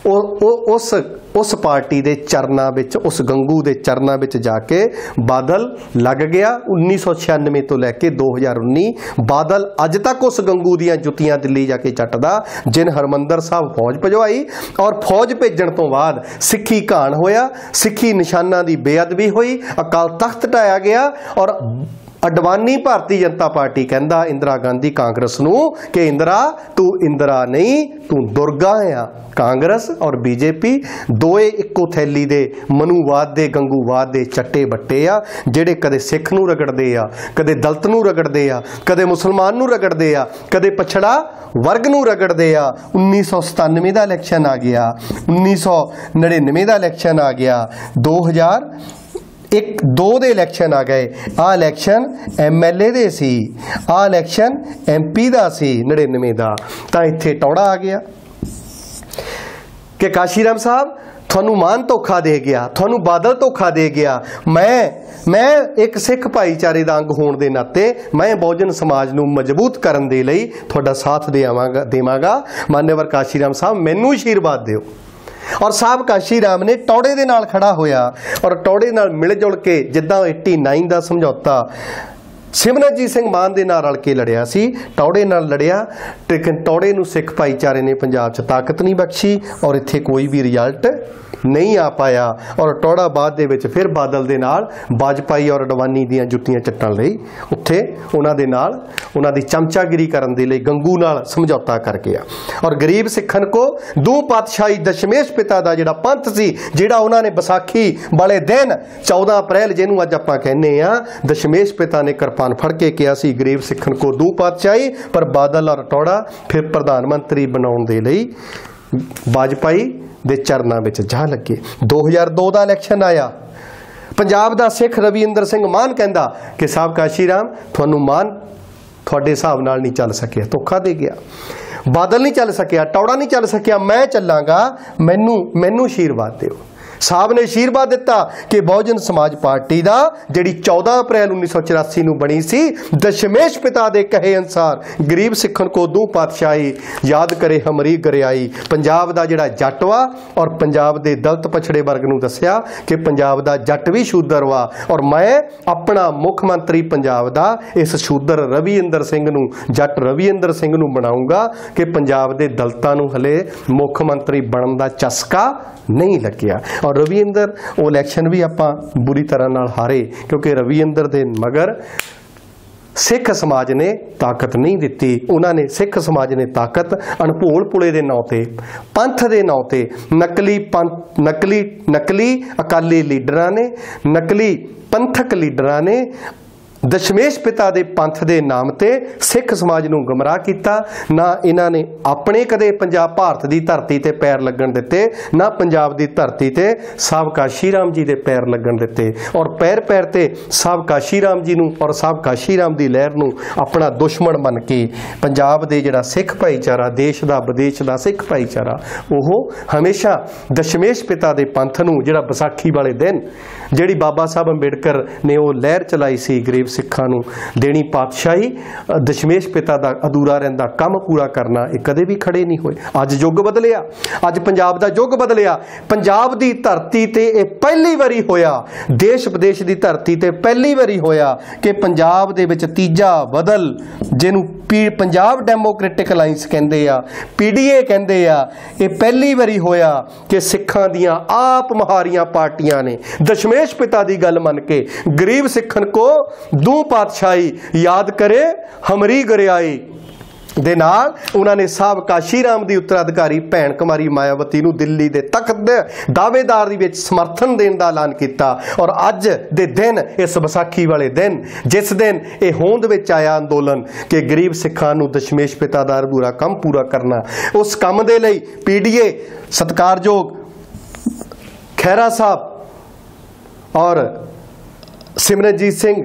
ਉਹ ਉਸ ਉਸ ਪਾਰਟੀ ਦੇ ਚਰਨਾਂ ਵਿੱਚ, ਉਸ ਗੰਗੂ ਦੇ ਚਰਨਾਂ ਵਿੱਚ ਜਾ ਕੇ ਬਾਦਲ ਲੱਗ ਗਿਆ। 1996 ਤੋਂ ਲੈ ਕੇ 2019 ਬਾਦਲ ਅੱਜ ਤੱਕ ਉਸ ਗੰਗੂ ਦੀਆਂ ਜੁੱਤੀਆਂ ਦਿੱਲੀ ਜਾ ਕੇ ਚੱਟਦਾ, ਜਿਨ ਹਰਮੰਦਰ ਸਾਹਿਬ ਫੌਜ ਭਜਵਾਈ ਔਰ ਫੌਜ ਭੇਜਣ ਤੋਂ ਬਾਅਦ ਸਿੱਖੀ ਘਾਣ ਹੋਇਆ, ਸਿੱਖੀ ਨਿਸ਼ਾਨਾਂ ਦੀ ਬੇਅਦਬੀ ਹੋਈ, ਅਕਾਲ ਤਖਤ ਢਾਇਆ ਗਿਆ ਔਰ ਅਡਵਾਨੀ ਭਾਰਤੀ ਜਨਤਾ ਪਾਰਟੀ ਕਹਿੰਦਾ, ਇੰਦਰਾ ਗਾਂਧੀ ਕਾਂਗਰਸ ਨੂੰ ਕਿ ਇੰਦਰਾ, ਤੂੰ ਇੰਦਰਾ ਨਹੀਂ, ਤੂੰ ਦੁਰਗਾ ਆ। ਕਾਂਗਰਸ ਔਰ ਬੀਜੇਪੀ ਦੋਏ ਇੱਕੋ ਥੈਲੀ ਦੇ, ਮਨੂਵਾਦ ਦੇ, ਗੰਗੂਵਾਦ ਦੇ ਚੱਟੇ ਬੱਟੇ ਆ, ਜਿਹੜੇ ਕਦੇ ਸਿੱਖ ਨੂੰ ਰਗੜਦੇ ਆ, ਕਦੇ ਦਲਤ ਨੂੰ ਰਗੜਦੇ ਆ, ਕਦੇ ਮੁਸਲਮਾਨ ਨੂੰ ਰਗੜਦੇ ਆ, ਕਦੇ ਪਛੜਾ ਵਰਗ ਨੂੰ ਰਗੜਦੇ ਆ। 1997 ਦਾ ਇਲੈਕਸ਼ਨ ਆ ਗਿਆ 1999 ਦਾ ਇਲੈਕਸ਼ਨ ਆ ਗਿਆ 2000 ਇੱਕ ਦੋ ਦੇ ਇਲੈਕਸ਼ਨ ਆ ਗਏ। ਆ ਇਲੈਕਸ਼ਨ ਐਮਐਲਏ ਦੇ ਸੀ। ਆ ਇਲੈਕਸ਼ਨ ਐਮਪੀ ਦਾ ਸੀ 99 ਦਾ। ਤਾਂ ਇੱਥੇ ਟੌੜਾ ਆ ਗਿਆ। ਕਿ ਕਾਸ਼ੀਰਾਮ ਸਾਹਿਬ, ਤੁਹਾਨੂੰ ਮਾਨ ਧੋਖਾ ਦੇ ਗਿਆ, ਤੁਹਾਨੂੰ ਬਾਦਲ ਧੋਖਾ ਦੇ ਗਿਆ। ਮੈਂ ਮੈਂ ਇੱਕ ਸਿੱਖ ਭਾਈਚਾਰੇ ਦਾ ਅੰਗ ਹੋਣ ਦੇ ਨਾਤੇ ਮੈਂ ਬਹੁਜਨ ਸਮਾਜ ਨੂੰ ਮਜ਼ਬੂਤ ਕਰਨ ਦੇ ਲਈ ਤੁਹਾਡਾ ਸਾਥ ਦੇਵਾਂਗਾ ਦੇਵਾਂਗਾ। ਮਾਨਯਵਰ ਕਾਸ਼ੀਰਾਮ ਸਾਹਿਬ, ਮੈਨੂੰ ਆਸ਼ੀਰਵਾਦ ਦਿਓ। ਔਰ ਸਾਹਿਬ ਕਾਸ਼ੀ ਰਾਮ ਨੇ ਟੌੜੇ ਦੇ ਨਾਲ ਖੜਾ ਹੋਇਆ ਔਰ ਟੌੜੇ ਨਾਲ ਮਿਲ ਜੁਲ ਕੇ ਜਿੱਦਾਂ 89 ਦਾ ਸਮਝੌਤਾ ਸਿਮਰਨਜੀਤ ਸਿੰਘ ਮਾਨ ਦੇ ਨਾਲ ਰਲ ਕੇ ਲੜਿਆ ਸੀ, ਟੌੜੇ ਨਾਲ ਲੜਿਆ, ਲੇਕਿਨ ਟੌੜੇ ਨੂੰ ਸਿੱਖ ਭਾਈਚਾਰੇ ਨੇ ਪੰਜਾਬ 'ਚ ਤਾਕਤ ਨਹੀਂ ਬਖਸ਼ੀ ਔਰ ਇੱਥੇ ਕੋਈ ਵੀ ਰਿਜ਼ਲਟ ਨਹੀਂ ਆ ਪਾਇਆ ਔਰ ਟੌੜਾ ਬਾਅਦ ਦੇ ਵਿੱਚ ਫਿਰ ਬਾਦਲ ਦੇ ਨਾਲ ਬਾਜਪਾਈ ਔਰ ਅਡਵਾਨੀ ਦੀਆਂ ਜੁੱਤੀਆਂ ਚੱਟਣ ਲਈ ਉੱਥੇ ਉਹਨਾਂ ਦੇ ਨਾਲ ਉਹਨਾਂ ਦੀ ਚਮਚਾਗਿਰੀ ਕਰਨ ਦੇ ਲਈ ਗੰਗੂ ਨਾਲ ਸਮਝੌਤਾ ਕਰ ਗਿਆ। ਔਰ ਗਰੀਬ ਸਿੱਖਣ ਕੋ ਦੋ ਪਾਤਸ਼ਾਹੀ ਦਸ਼ਮੇਸ਼ ਪਿਤਾ ਦਾ ਜਿਹੜਾ ਪੰਥ ਸੀ, ਜਿਹੜਾ ਉਹਨਾਂ ਨੇ ਵਿਸਾਖੀ ਵਾਲੇ ਦਿਨ 14 ਅਪ੍ਰੈਲ ਜਿਹਨੂੰ ਅੱਜ ਆਪਾਂ ਕਹਿੰਦੇ ਆ ਦਸ਼ਮੇਸ਼ ਪਿਤਾ ਨੇ ਕਿਰਪਾ ਕਿਰਪਾਨ ਫੜ ਕੇ ਕਿਹਾ ਸੀ, ਗਰੀਬ ਸਿੱਖਣ ਕੋ ਦੋ ਪਾਤਸ਼ਾਹੀ, ਪਰ ਬਾਦਲ ਔਰ ਟੌੜਾ ਫਿਰ ਪ੍ਰਧਾਨ ਮੰਤਰੀ ਬਣਾਉਣ ਦੇ ਲਈ ਵਾਜਪਾਈ ਦੇ ਚਰਨਾਂ ਵਿੱਚ ਜਾ ਲੱਗੇ। 2002 ਦਾ ਇਲੈਕਸ਼ਨ ਆਇਆ। ਪੰਜਾਬ ਦਾ ਸਿੱਖ ਰਵਿੰਦਰ ਸਿੰਘ ਮਾਨ ਕਹਿੰਦਾ ਕਿ ਸਾਹਿਬ ਕਾਸ਼ੀ ਰਾਮ ਤੁਹਾਨੂੰ ਮਾਨ ਤੁਹਾਡੇ ਹਿਸਾਬ ਨਾਲ ਨਹੀਂ ਚੱਲ ਸਕਿਆ, ਧੋਖਾ ਦੇ ਗਿਆ। ਬਾਦਲ ਨਹੀਂ ਚੱਲ ਸਕਿਆ, ਟੌੜਾ ਨਹੀਂ ਚੱਲ ਸਕਿਆ, ਮੈਂ ਚੱਲਾਂਗਾ, ਮੈਨੂੰ ਮੈਨੂੰ ਆਸ਼ੀਰਵਾਦ ਦਿਓ। ਸਾਹਿਬ ਨੇ ਆਸ਼ੀਰਵਾਦ ਦਿੱਤਾ ਕਿ ਬਹੁਜਨ ਸਮਾਜ ਪਾਰਟੀ ਦਾ, ਜਿਹੜੀ 14 ਅਪ੍ਰੈਲ 1984 ਨੂੰ ਬਣੀ ਸੀ, ਦਸ਼ਮੇਸ਼ ਪਿਤਾ ਦੇ ਕਹੇ ਅਨਸਾਰ ਗਰੀਬ ਸਿੱਖਣ ਕੋ ਦੂ ਪਾਤਸ਼ਾਹੀ, ਯਾਦ ਕਰੇ ਹਮਰੀ ਗਰਿਆਈ। ਪੰਜਾਬ ਦਾ ਜਿਹੜਾ ਜੱਟ ਵਾ ਔਰ ਪੰਜਾਬ ਦੇ ਦਲਤ ਪਛੜੇ ਵਰਗ ਨੂੰ ਦੱਸਿਆ ਕਿ ਪੰਜਾਬ ਦਾ ਜੱਟ ਵੀ ਸ਼ੂਦਰ ਵਾ ਔਰ ਮੈਂ ਆਪਣਾ ਮੁੱਖ ਮੰਤਰੀ ਪੰਜਾਬ ਦਾ ਇਸ ਸ਼ੂਦਰ ਰਵਿੰਦਰ ਸਿੰਘ ਨੂੰ, ਜੱਟ ਰਵਿੰਦਰ ਸਿੰਘ ਨੂੰ ਬਣਾਉਂਗਾ ਕਿ ਪੰਜਾਬ ਦੇ ਦਲਤਾਂ ਨੂੰ ਹਲੇ ਮੁੱਖ ਮੰਤਰੀ ਬਣਨ ਦਾ ਚਸਕਾ ਨਹੀਂ ਲੱਗਿਆ। ਔਰ ਰਵਿੰਦਰ, ਉਹ ਇਲੈਕਸ਼ਨ ਵੀ ਆਪਾਂ ਬੁਰੀ ਤਰ੍ਹਾਂ ਨਾਲ ਹਾਰੇ, ਕਿਉਂਕਿ ਰਵਿੰਦਰ ਦੇ ਮਗਰ ਸਿੱਖ ਸਮਾਜ ਨੇ ਤਾਕਤ ਨਹੀਂ ਦਿੱਤੀ। ਉਹਨਾਂ ਨੇ ਸਿੱਖ ਸਮਾਜ ਨੇ ਤਾਕਤ ਅਣਭੋਲ ਪੁਲੇ ਦੇ ਨਾਂ ਤੇ, ਪੰਥ ਦੇ ਨਾਂ ਤੇ ਨਕਲੀ ਪੰਥ, ਨਕਲੀ ਨਕਲੀ ਅਕਾਲੀ ਲੀਡਰਾਂ ਨੇ, ਨਕਲੀ ਪੰਥਕ ਲੀਡਰਾਂ ਨੇ ਦਸ਼ਮੇਸ਼ ਪਿਤਾ ਦੇ ਪੰਥ ਦੇ ਨਾਮ ਤੇ ਸਿੱਖ ਸਮਾਜ ਨੂੰ ਗਮਰਾਹ ਕੀਤਾ। ਨਾ ਇਹਨਾਂ ਨੇ ਆਪਣੇ ਕਦੇ ਪੰਜਾਬ, ਭਾਰਤ ਦੀ ਧਰਤੀ ਤੇ ਪੈਰ ਲੱਗਣ ਦਿੱਤੇ, ਨਾ ਪੰਜਾਬ ਦੀ ਧਰਤੀ ਤੇ ਸਾਬਕਾ ਸ਼ੀਰਾਮ ਜੀ ਦੇ ਪੈਰ ਲੱਗਣ ਦਿੱਤੇ। ਔਰ ਪੈਰ ਪੈਰ ਤੇ ਸਾਬਕਾ ਸ਼ੀਰਾਮ ਜੀ ਨੂੰ ਔਰ ਸਾਬਕਾ ਸ਼ੀਰਾਮ ਦੀ ਲਹਿਰ ਨੂੰ ਆਪਣਾ ਦੁਸ਼ਮਣ ਮੰਨ ਕੇ ਪੰਜਾਬ ਦੇ ਜਿਹੜਾ ਸਿੱਖ ਭਾਈਚਾਰਾ, ਦੇਸ਼ ਦਾ, ਵਿਦੇਸ਼ ਦਾ ਸਿੱਖ ਭਾਈਚਾਰਾ, ਉਹ ਹਮੇਸ਼ਾ ਦਸ਼ਮੇਸ਼ ਪਿਤਾ ਦੇ ਪੰਥ ਨੂੰ ਜਿਹੜਾ ਵਿਸਾਖੀ ਵਾਲੇ ਦਿਨ, ਜਿਹੜੀ ਬਾਬਾ ਸਾਹਿਬ ਅੰਬੇਡਕਰ ਨੇ ਉਹ ਲਹਿਰ ਚਲਾਈ ਸੀ ਗਰੀਬ ਸਿੱਖਾਂ ਨੂੰ ਦੇਣੀ ਪਾਤਸ਼ਾਹੀ ਦਸ਼ਮੇਸ਼ ਪਿਤਾ ਦਾ ਅਧੂਰਾ ਰਹਿੰਦਾ ਕੰਮ ਪੂਰਾ ਕਰਨਾ ਇਹ ਕਦੇ ਵੀ ਖੜੇ ਨਹੀਂ ਹੋਏ। ਅੱਜ ਯੁੱਗ ਬਦਲਿਆ, ਅੱਜ ਪੰਜਾਬ ਦਾ ਯੁੱਗ ਬਦਲਿਆ, ਪੰਜਾਬ ਦੀ ਧਰਤੀ ਤੇ ਇਹ ਪਹਿਲੀ ਵਾਰੀ ਹੋਇਆ, ਦੇਸ਼ ਵਿਦੇਸ਼ ਦੀ ਧਰਤੀ ਤੇ ਪਹਿਲੀ ਵਾਰੀ ਹੋਇਆ ਕਿ ਪੰਜਾਬ ਦੇ ਵਿੱਚ ਤੀਜਾ ਬਦਲ, ਜਿਹਨੂੰ ਪੀ- ਪੰਜਾਬ ਡੈਮੋਕ੍ਰੈਟਿਕ ਅਲਾਈਅੰਸ ਕਹਿੰਦੇ ਆ ਪੀਡੀਏ ਕਹਿੰਦੇ ਆ, ਇਹ ਪਹਿਲੀ ਵਾਰੀ ਹੋਇਆ ਕਿ ਸਿੱਖਾਂ ਦੀਆਂ ਆਪ ਮਹਾਰੀਆਂ ਪਾਰਟੀਆਂ ਨੇ, ਦਸ਼ਮੇਸ਼ ਪਿਤਾ ਦੀ ਗੱਲ ਮੰਨ ਕੇ ਗਰੀਬ ਸਿੱਖਣ ਕੋ ਦੋ ਪਾਤਸ਼ਾਹੀ ਯਾਦ ਕਰੇ, ਹਮਰੀ ਗਰਿਆਈ ਦੇ ਨਾਲ ਉਹਨਾਂ ਨੇ ਸਾਬਕਾ ਸ਼ੀਰਾਮ ਦੀ ਉੱਤਰਾਧਿਕਾਰੀ ਭੈਣ ਕੁਮਾਰੀ ਮਾਇਆਵਤੀ ਨੂੰ ਦਿੱਲੀ ਦੇ ਤਖਤ ਦੇ ਦਾਅਵੇਦਾਰ ਦੀ ਵਿੱਚ ਸਮਰਥਨ ਦੇਣ ਦਾ ਐਲਾਨ ਕੀਤਾ ਔਰ ਅੱਜ ਦੇ ਦਿਨ, ਇਸ ਵਿਸਾਖੀ ਵਾਲੇ ਦਿਨ, ਜਿਸ ਦਿਨ ਇਹ ਹੋਂਦ ਵਿੱਚ ਆਇਆ ਅੰਦੋਲਨ ਕਿ ਗਰੀਬ ਸਿੱਖਾਂ ਨੂੰ ਦਸ਼ਮੇਸ਼ ਪਿਤਾ ਦਾ ਅਧੂਰਾ ਕੰਮ ਪੂਰਾ ਕਰਨਾ, ਉਸ ਕੰਮ ਦੇ ਲਈ ਪੀਡੀਏ ਸਤਕਾਰਯੋਗ ਖੈਰਾ ਸਾਹਿਬ ਔਰ ਸਿਮਰਨਜੀਤ ਸਿੰਘ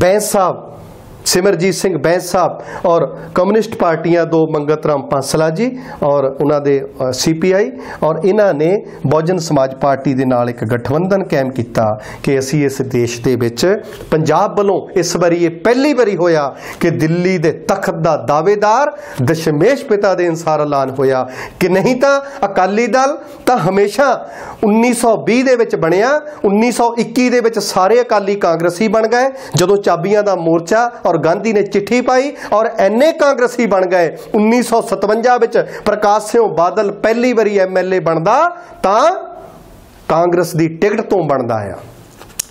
ਬੈਂਸ ਸਾਹਿਬ ਸਿਮਰਜੀਤ ਸਿੰਘ ਬੈਂਸ ਸਾਹਿਬ ਔਰ ਕਮਿਊਨਿਸਟ ਪਾਰਟੀਆਂ ਦੋ ਮੰਗਤ ਰਾਮ ਪਾਂਸਲਾ ਜੀ ਔਰ ਉਹਨਾਂ ਦੇ ਸੀਪੀਆਈ ਔਰ ਇਹਨਾਂ ਨੇ ਬਹੁਜਨ ਸਮਾਜ ਪਾਰਟੀ ਦੇ ਨਾਲ ਇੱਕ ਗਠਬੰਧਨ ਕਾਇਮ ਕੀਤਾ ਕਿ ਅਸੀਂ ਇਸ ਦੇਸ਼ ਦੇ ਵਿੱਚ ਪੰਜਾਬ ਵੱਲੋਂ ਇਸ ਵਾਰੀ ਇਹ ਪਹਿਲੀ ਵਾਰੀ ਹੋਇਆ ਕਿ ਦਿੱਲੀ ਦੇ ਤਖਤ ਦਾ ਦਾਅਵੇਦਾਰ, ਦਸ਼ਮੇਸ਼ ਪਿਤਾ ਦੇ ਅਨਸਾਰ ਐਲਾਨ ਹੋਇਆ ਕਿ ਨਹੀਂ ਤਾਂ ਅਕਾਲੀ ਦਲ ਤਾਂ ਹਮੇਸ਼ਾ 1920 ਦੇ ਵਿੱਚ ਬਣਿਆ 1921 ਦੇ ਵਿੱਚ ਸਾਰੇ ਅਕਾਲੀ ਕਾਂਗਰਸੀ ਬਣ ਗਏ, ਜਦੋਂ ਚਾਬੀਆਂ ਦਾ ਮੋਰਚਾ ਔਰ ਗਾਂਧੀ ਨੇ ਚਿੱਠੀ ਪਾਈ ਔਰ ਐਨੇ ਕਾਂਗਰਸੀ ਬਣ ਗਏ। 1957 ਵਿੱਚ ਪ੍ਰਕਾਸ਼ ਸਿੰਘ ਬਾਦਲ ਪਹਿਲੀ ਵਾਰੀ ਐਮਐਲਏ ਬਣਦਾ ਤਾਂ ਕਾਂਗਰਸ ਦੀ ਟਿਕਟ ਤੋਂ ਬਣਦਾ ਆ।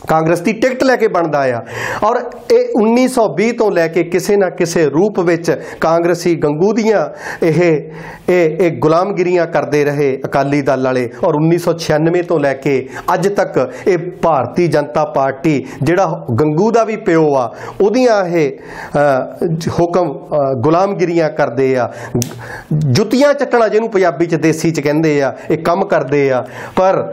ਕਾਂਗਰਸ ਦੀ ਟਿਕਟ ਲੈ ਕੇ ਬਣਦਾ ਆ। ਔਰ ਇਹ 1920 ਤੋਂ ਲੈ ਕੇ ਕਿਸੇ ਨਾ ਕਿਸੇ ਰੂਪ ਵਿੱਚ ਕਾਂਗਰਸੀ ਗੰਗੂ ਦੀਆਂ ਇਹ ਇਹ ਇਹ ਗੁਲਾਮਗਿਰੀਆਂ ਕਰਦੇ ਰਹੇ ਅਕਾਲੀ ਦਲ ਵਾਲੇ। ਔਰ 1996 ਤੋਂ ਲੈ ਕੇ ਅੱਜ ਤੱਕ ਇਹ ਭਾਰਤੀ ਜਨਤਾ ਪਾਰਟੀ ਜਿਹੜਾ ਗੰਗੂ ਦਾ ਵੀ ਪਿਓ ਆ, ਉਹਦੀਆਂ ਇਹ ਹੁਕਮ ਗੁਲਾਮਗਿਰੀਆਂ ਕਰਦੇ ਆ। ਜੁੱਤੀਆਂ ਚੱਟਣਾ ਜਿਹਨੂੰ ਪੰਜਾਬੀ ਚ ਦੇਸੀ ਚ ਕਹਿੰਦੇ ਆ, ਇਹ ਕੰਮ ਕਰਦੇ ਆ। ਪਰ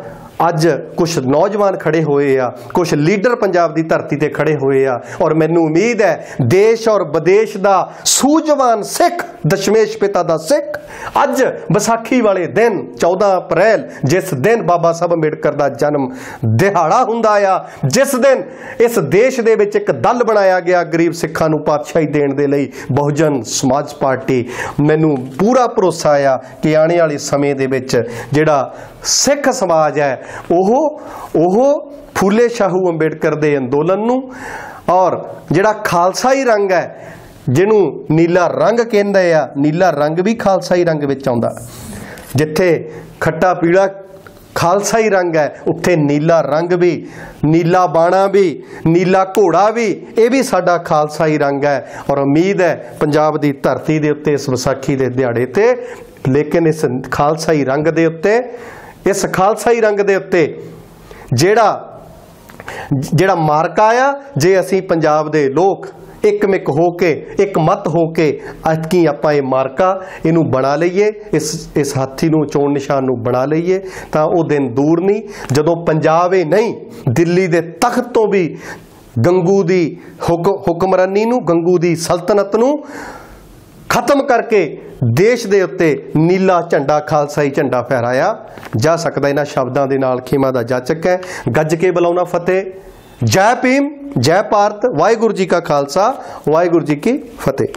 ਅੱਜ ਕੁਝ ਨੌਜਵਾਨ ਖੜੇ ਹੋਏ ਆ ਕੁਝ ਲੀਡਰ ਪੰਜਾਬ ਦੀ ਧਰਤੀ ਤੇ ਖੜੇ ਹੋਏ ਆ ਔਰ ਮੈਨੂੰ ਉਮੀਦ ਹੈ ਦੇਸ਼ ਔਰ ਵਿਦੇਸ਼ ਦਾ ਸੂਝਵਾਨ ਸਿੱਖ, ਦਸ਼ਮੇਸ਼ ਪਿਤਾ ਦਾ ਸਿੱਖ ਅੱਜ ਵਿਸਾਖੀ ਵਾਲੇ ਦਿਨ 14 ਅਪ੍ਰੈਲ, ਜਿਸ ਦਿਨ ਬਾਬਾ ਸਾਹਿਬ ਅੰਬੇਡਕਰ ਦਾ ਜਨਮ ਦਿਹਾੜਾ ਹੁੰਦਾ ਆ, ਜਿਸ ਦਿਨ ਇਸ ਦੇਸ਼ ਦੇ ਵਿੱਚ ਇੱਕ ਦਲ ਬਣਾਇਆ ਗਿਆ ਗਰੀਬ ਸਿੱਖਾਂ ਨੂੰ ਪਾਤਸ਼ਾਹੀ ਦੇਣ ਦੇ ਲਈ ਬਹੁਜਨ ਸਮਾਜ ਪਾਰਟੀ। ਮੈਨੂੰ ਪੂਰਾ ਭਰੋਸਾ ਆ ਕਿ ਆਉਣ ਵਾਲੇ ਸਮੇਂ ਦੇ ਵਿੱਚ ਜਿਹੜਾ ਸਿੱਖ ਸਮਾਜ ਹੈ। ਉਹ ਉਹ ਫੂਲੇ ਸ਼ਾਹੂ ਅੰਬੇਡਕਰ ਦੇ ਅੰਦੋਲਨ ਨੂੰ ਔਰ ਜਿਹੜਾ ਖਾਲਸਾਈ ਰੰਗ ਹੈ, ਜਿਹਨੂੰ ਨੀਲਾ ਰੰਗ ਕਹਿੰਦੇ ਆ, ਨੀਲਾ ਰੰਗ ਵੀ ਖਾਲਸਾਈ ਰੰਗ ਵਿੱਚ ਆਉਂਦਾ। ਜਿੱਥੇ ਖੱਟਾ ਪੀਲਾ ਖਾਲਸਾਈ ਰੰਗ ਹੈ, ਉੱਥੇ ਨੀਲਾ ਰੰਗ ਵੀ, ਨੀਲਾ ਬਾਣਾ ਵੀ, ਨੀਲਾ ਘੋੜਾ ਵੀ, ਇਹ ਵੀ ਸਾਡਾ ਖਾਲਸਾਈ ਰੰਗ ਹੈ। ਔਰ ਉਮੀਦ ਹੈ ਪੰਜਾਬ ਦੀ ਧਰਤੀ ਦੇ ਉੱਤੇ, ਇਸ ਵਿਸਾਖੀ ਦੇ ਦਿਹਾੜੇ ਤੇ, ਲੇਕਿਨ ਇਸ ਖਾਲਸਾਈ ਰੰਗ ਦੇ ਉੱਤੇ ਇਸ ਖਾਲਸਾਈ ਰੰਗ ਦੇ ਉੱਤੇ ਜਿਹੜਾ ਜਿਹੜਾ ਮਾਰਕਾ ਆ ਜੇ ਅਸੀਂ ਪੰਜਾਬ ਦੇ ਲੋਕ ਇੱਕਮਿਕ ਹੋ ਕੇ ਇੱਕ ਮਤ ਹੋ ਕੇ ਅਤਕੀ ਆਪਾਂ ਇਹ ਮਾਰਕਾ, ਇਹਨੂੰ ਬਣਾ ਲਈਏ, ਇਸ ਇਸ ਹਾਥੀ ਨੂੰ, ਚੋਣ ਨਿਸ਼ਾਨ ਨੂੰ ਬਣਾ ਲਈਏ, ਤਾਂ ਉਹ ਦਿਨ ਦੂਰ ਨਹੀਂ। ਜਦੋਂ ਪੰਜਾਬ ਇਹ ਨਹੀਂ, ਦਿੱਲੀ ਦੇ ਤਖਤ ਤੋਂ ਵੀ ਗੰਗੂ ਦੀ ਹੁਕ- ਹੁਕਮਰਾਨੀ ਨੂੰ, ਗੰਗੂ ਦੀ ਸਲਤਨਤ ਨੂੰ ਖਤਮ ਕਰਕੇ ਦੇਸ਼ ਦੇ ਉੱਤੇ ਨੀਲਾ ਝੰਡਾ, ਖਾਲਸਾਈ ਝੰਡਾ ਫਹਿਰਾਇਆ ਜਾ ਸਕਦਾ ਇਹਨਾਂ ਸ਼ਬਦਾਂ ਦੇ ਨਾਲ ਖੇਮਾ ਦਾ ਜਾਚਕ ਹੈ। ਗੱਜ ਕੇ ਬੁਲਾਉਣਾ ਫਤਿਹ। ਜੈ ਭੀਮ, ਜੈ ਭਾਰਤ। ਵਾਹਿਗੁਰੂ ਜੀ ਕਾ ਖਾਲਸਾ, ਵਾਹਿਗੁਰੂ ਜੀ ਕੀ ਫਤਿਹ।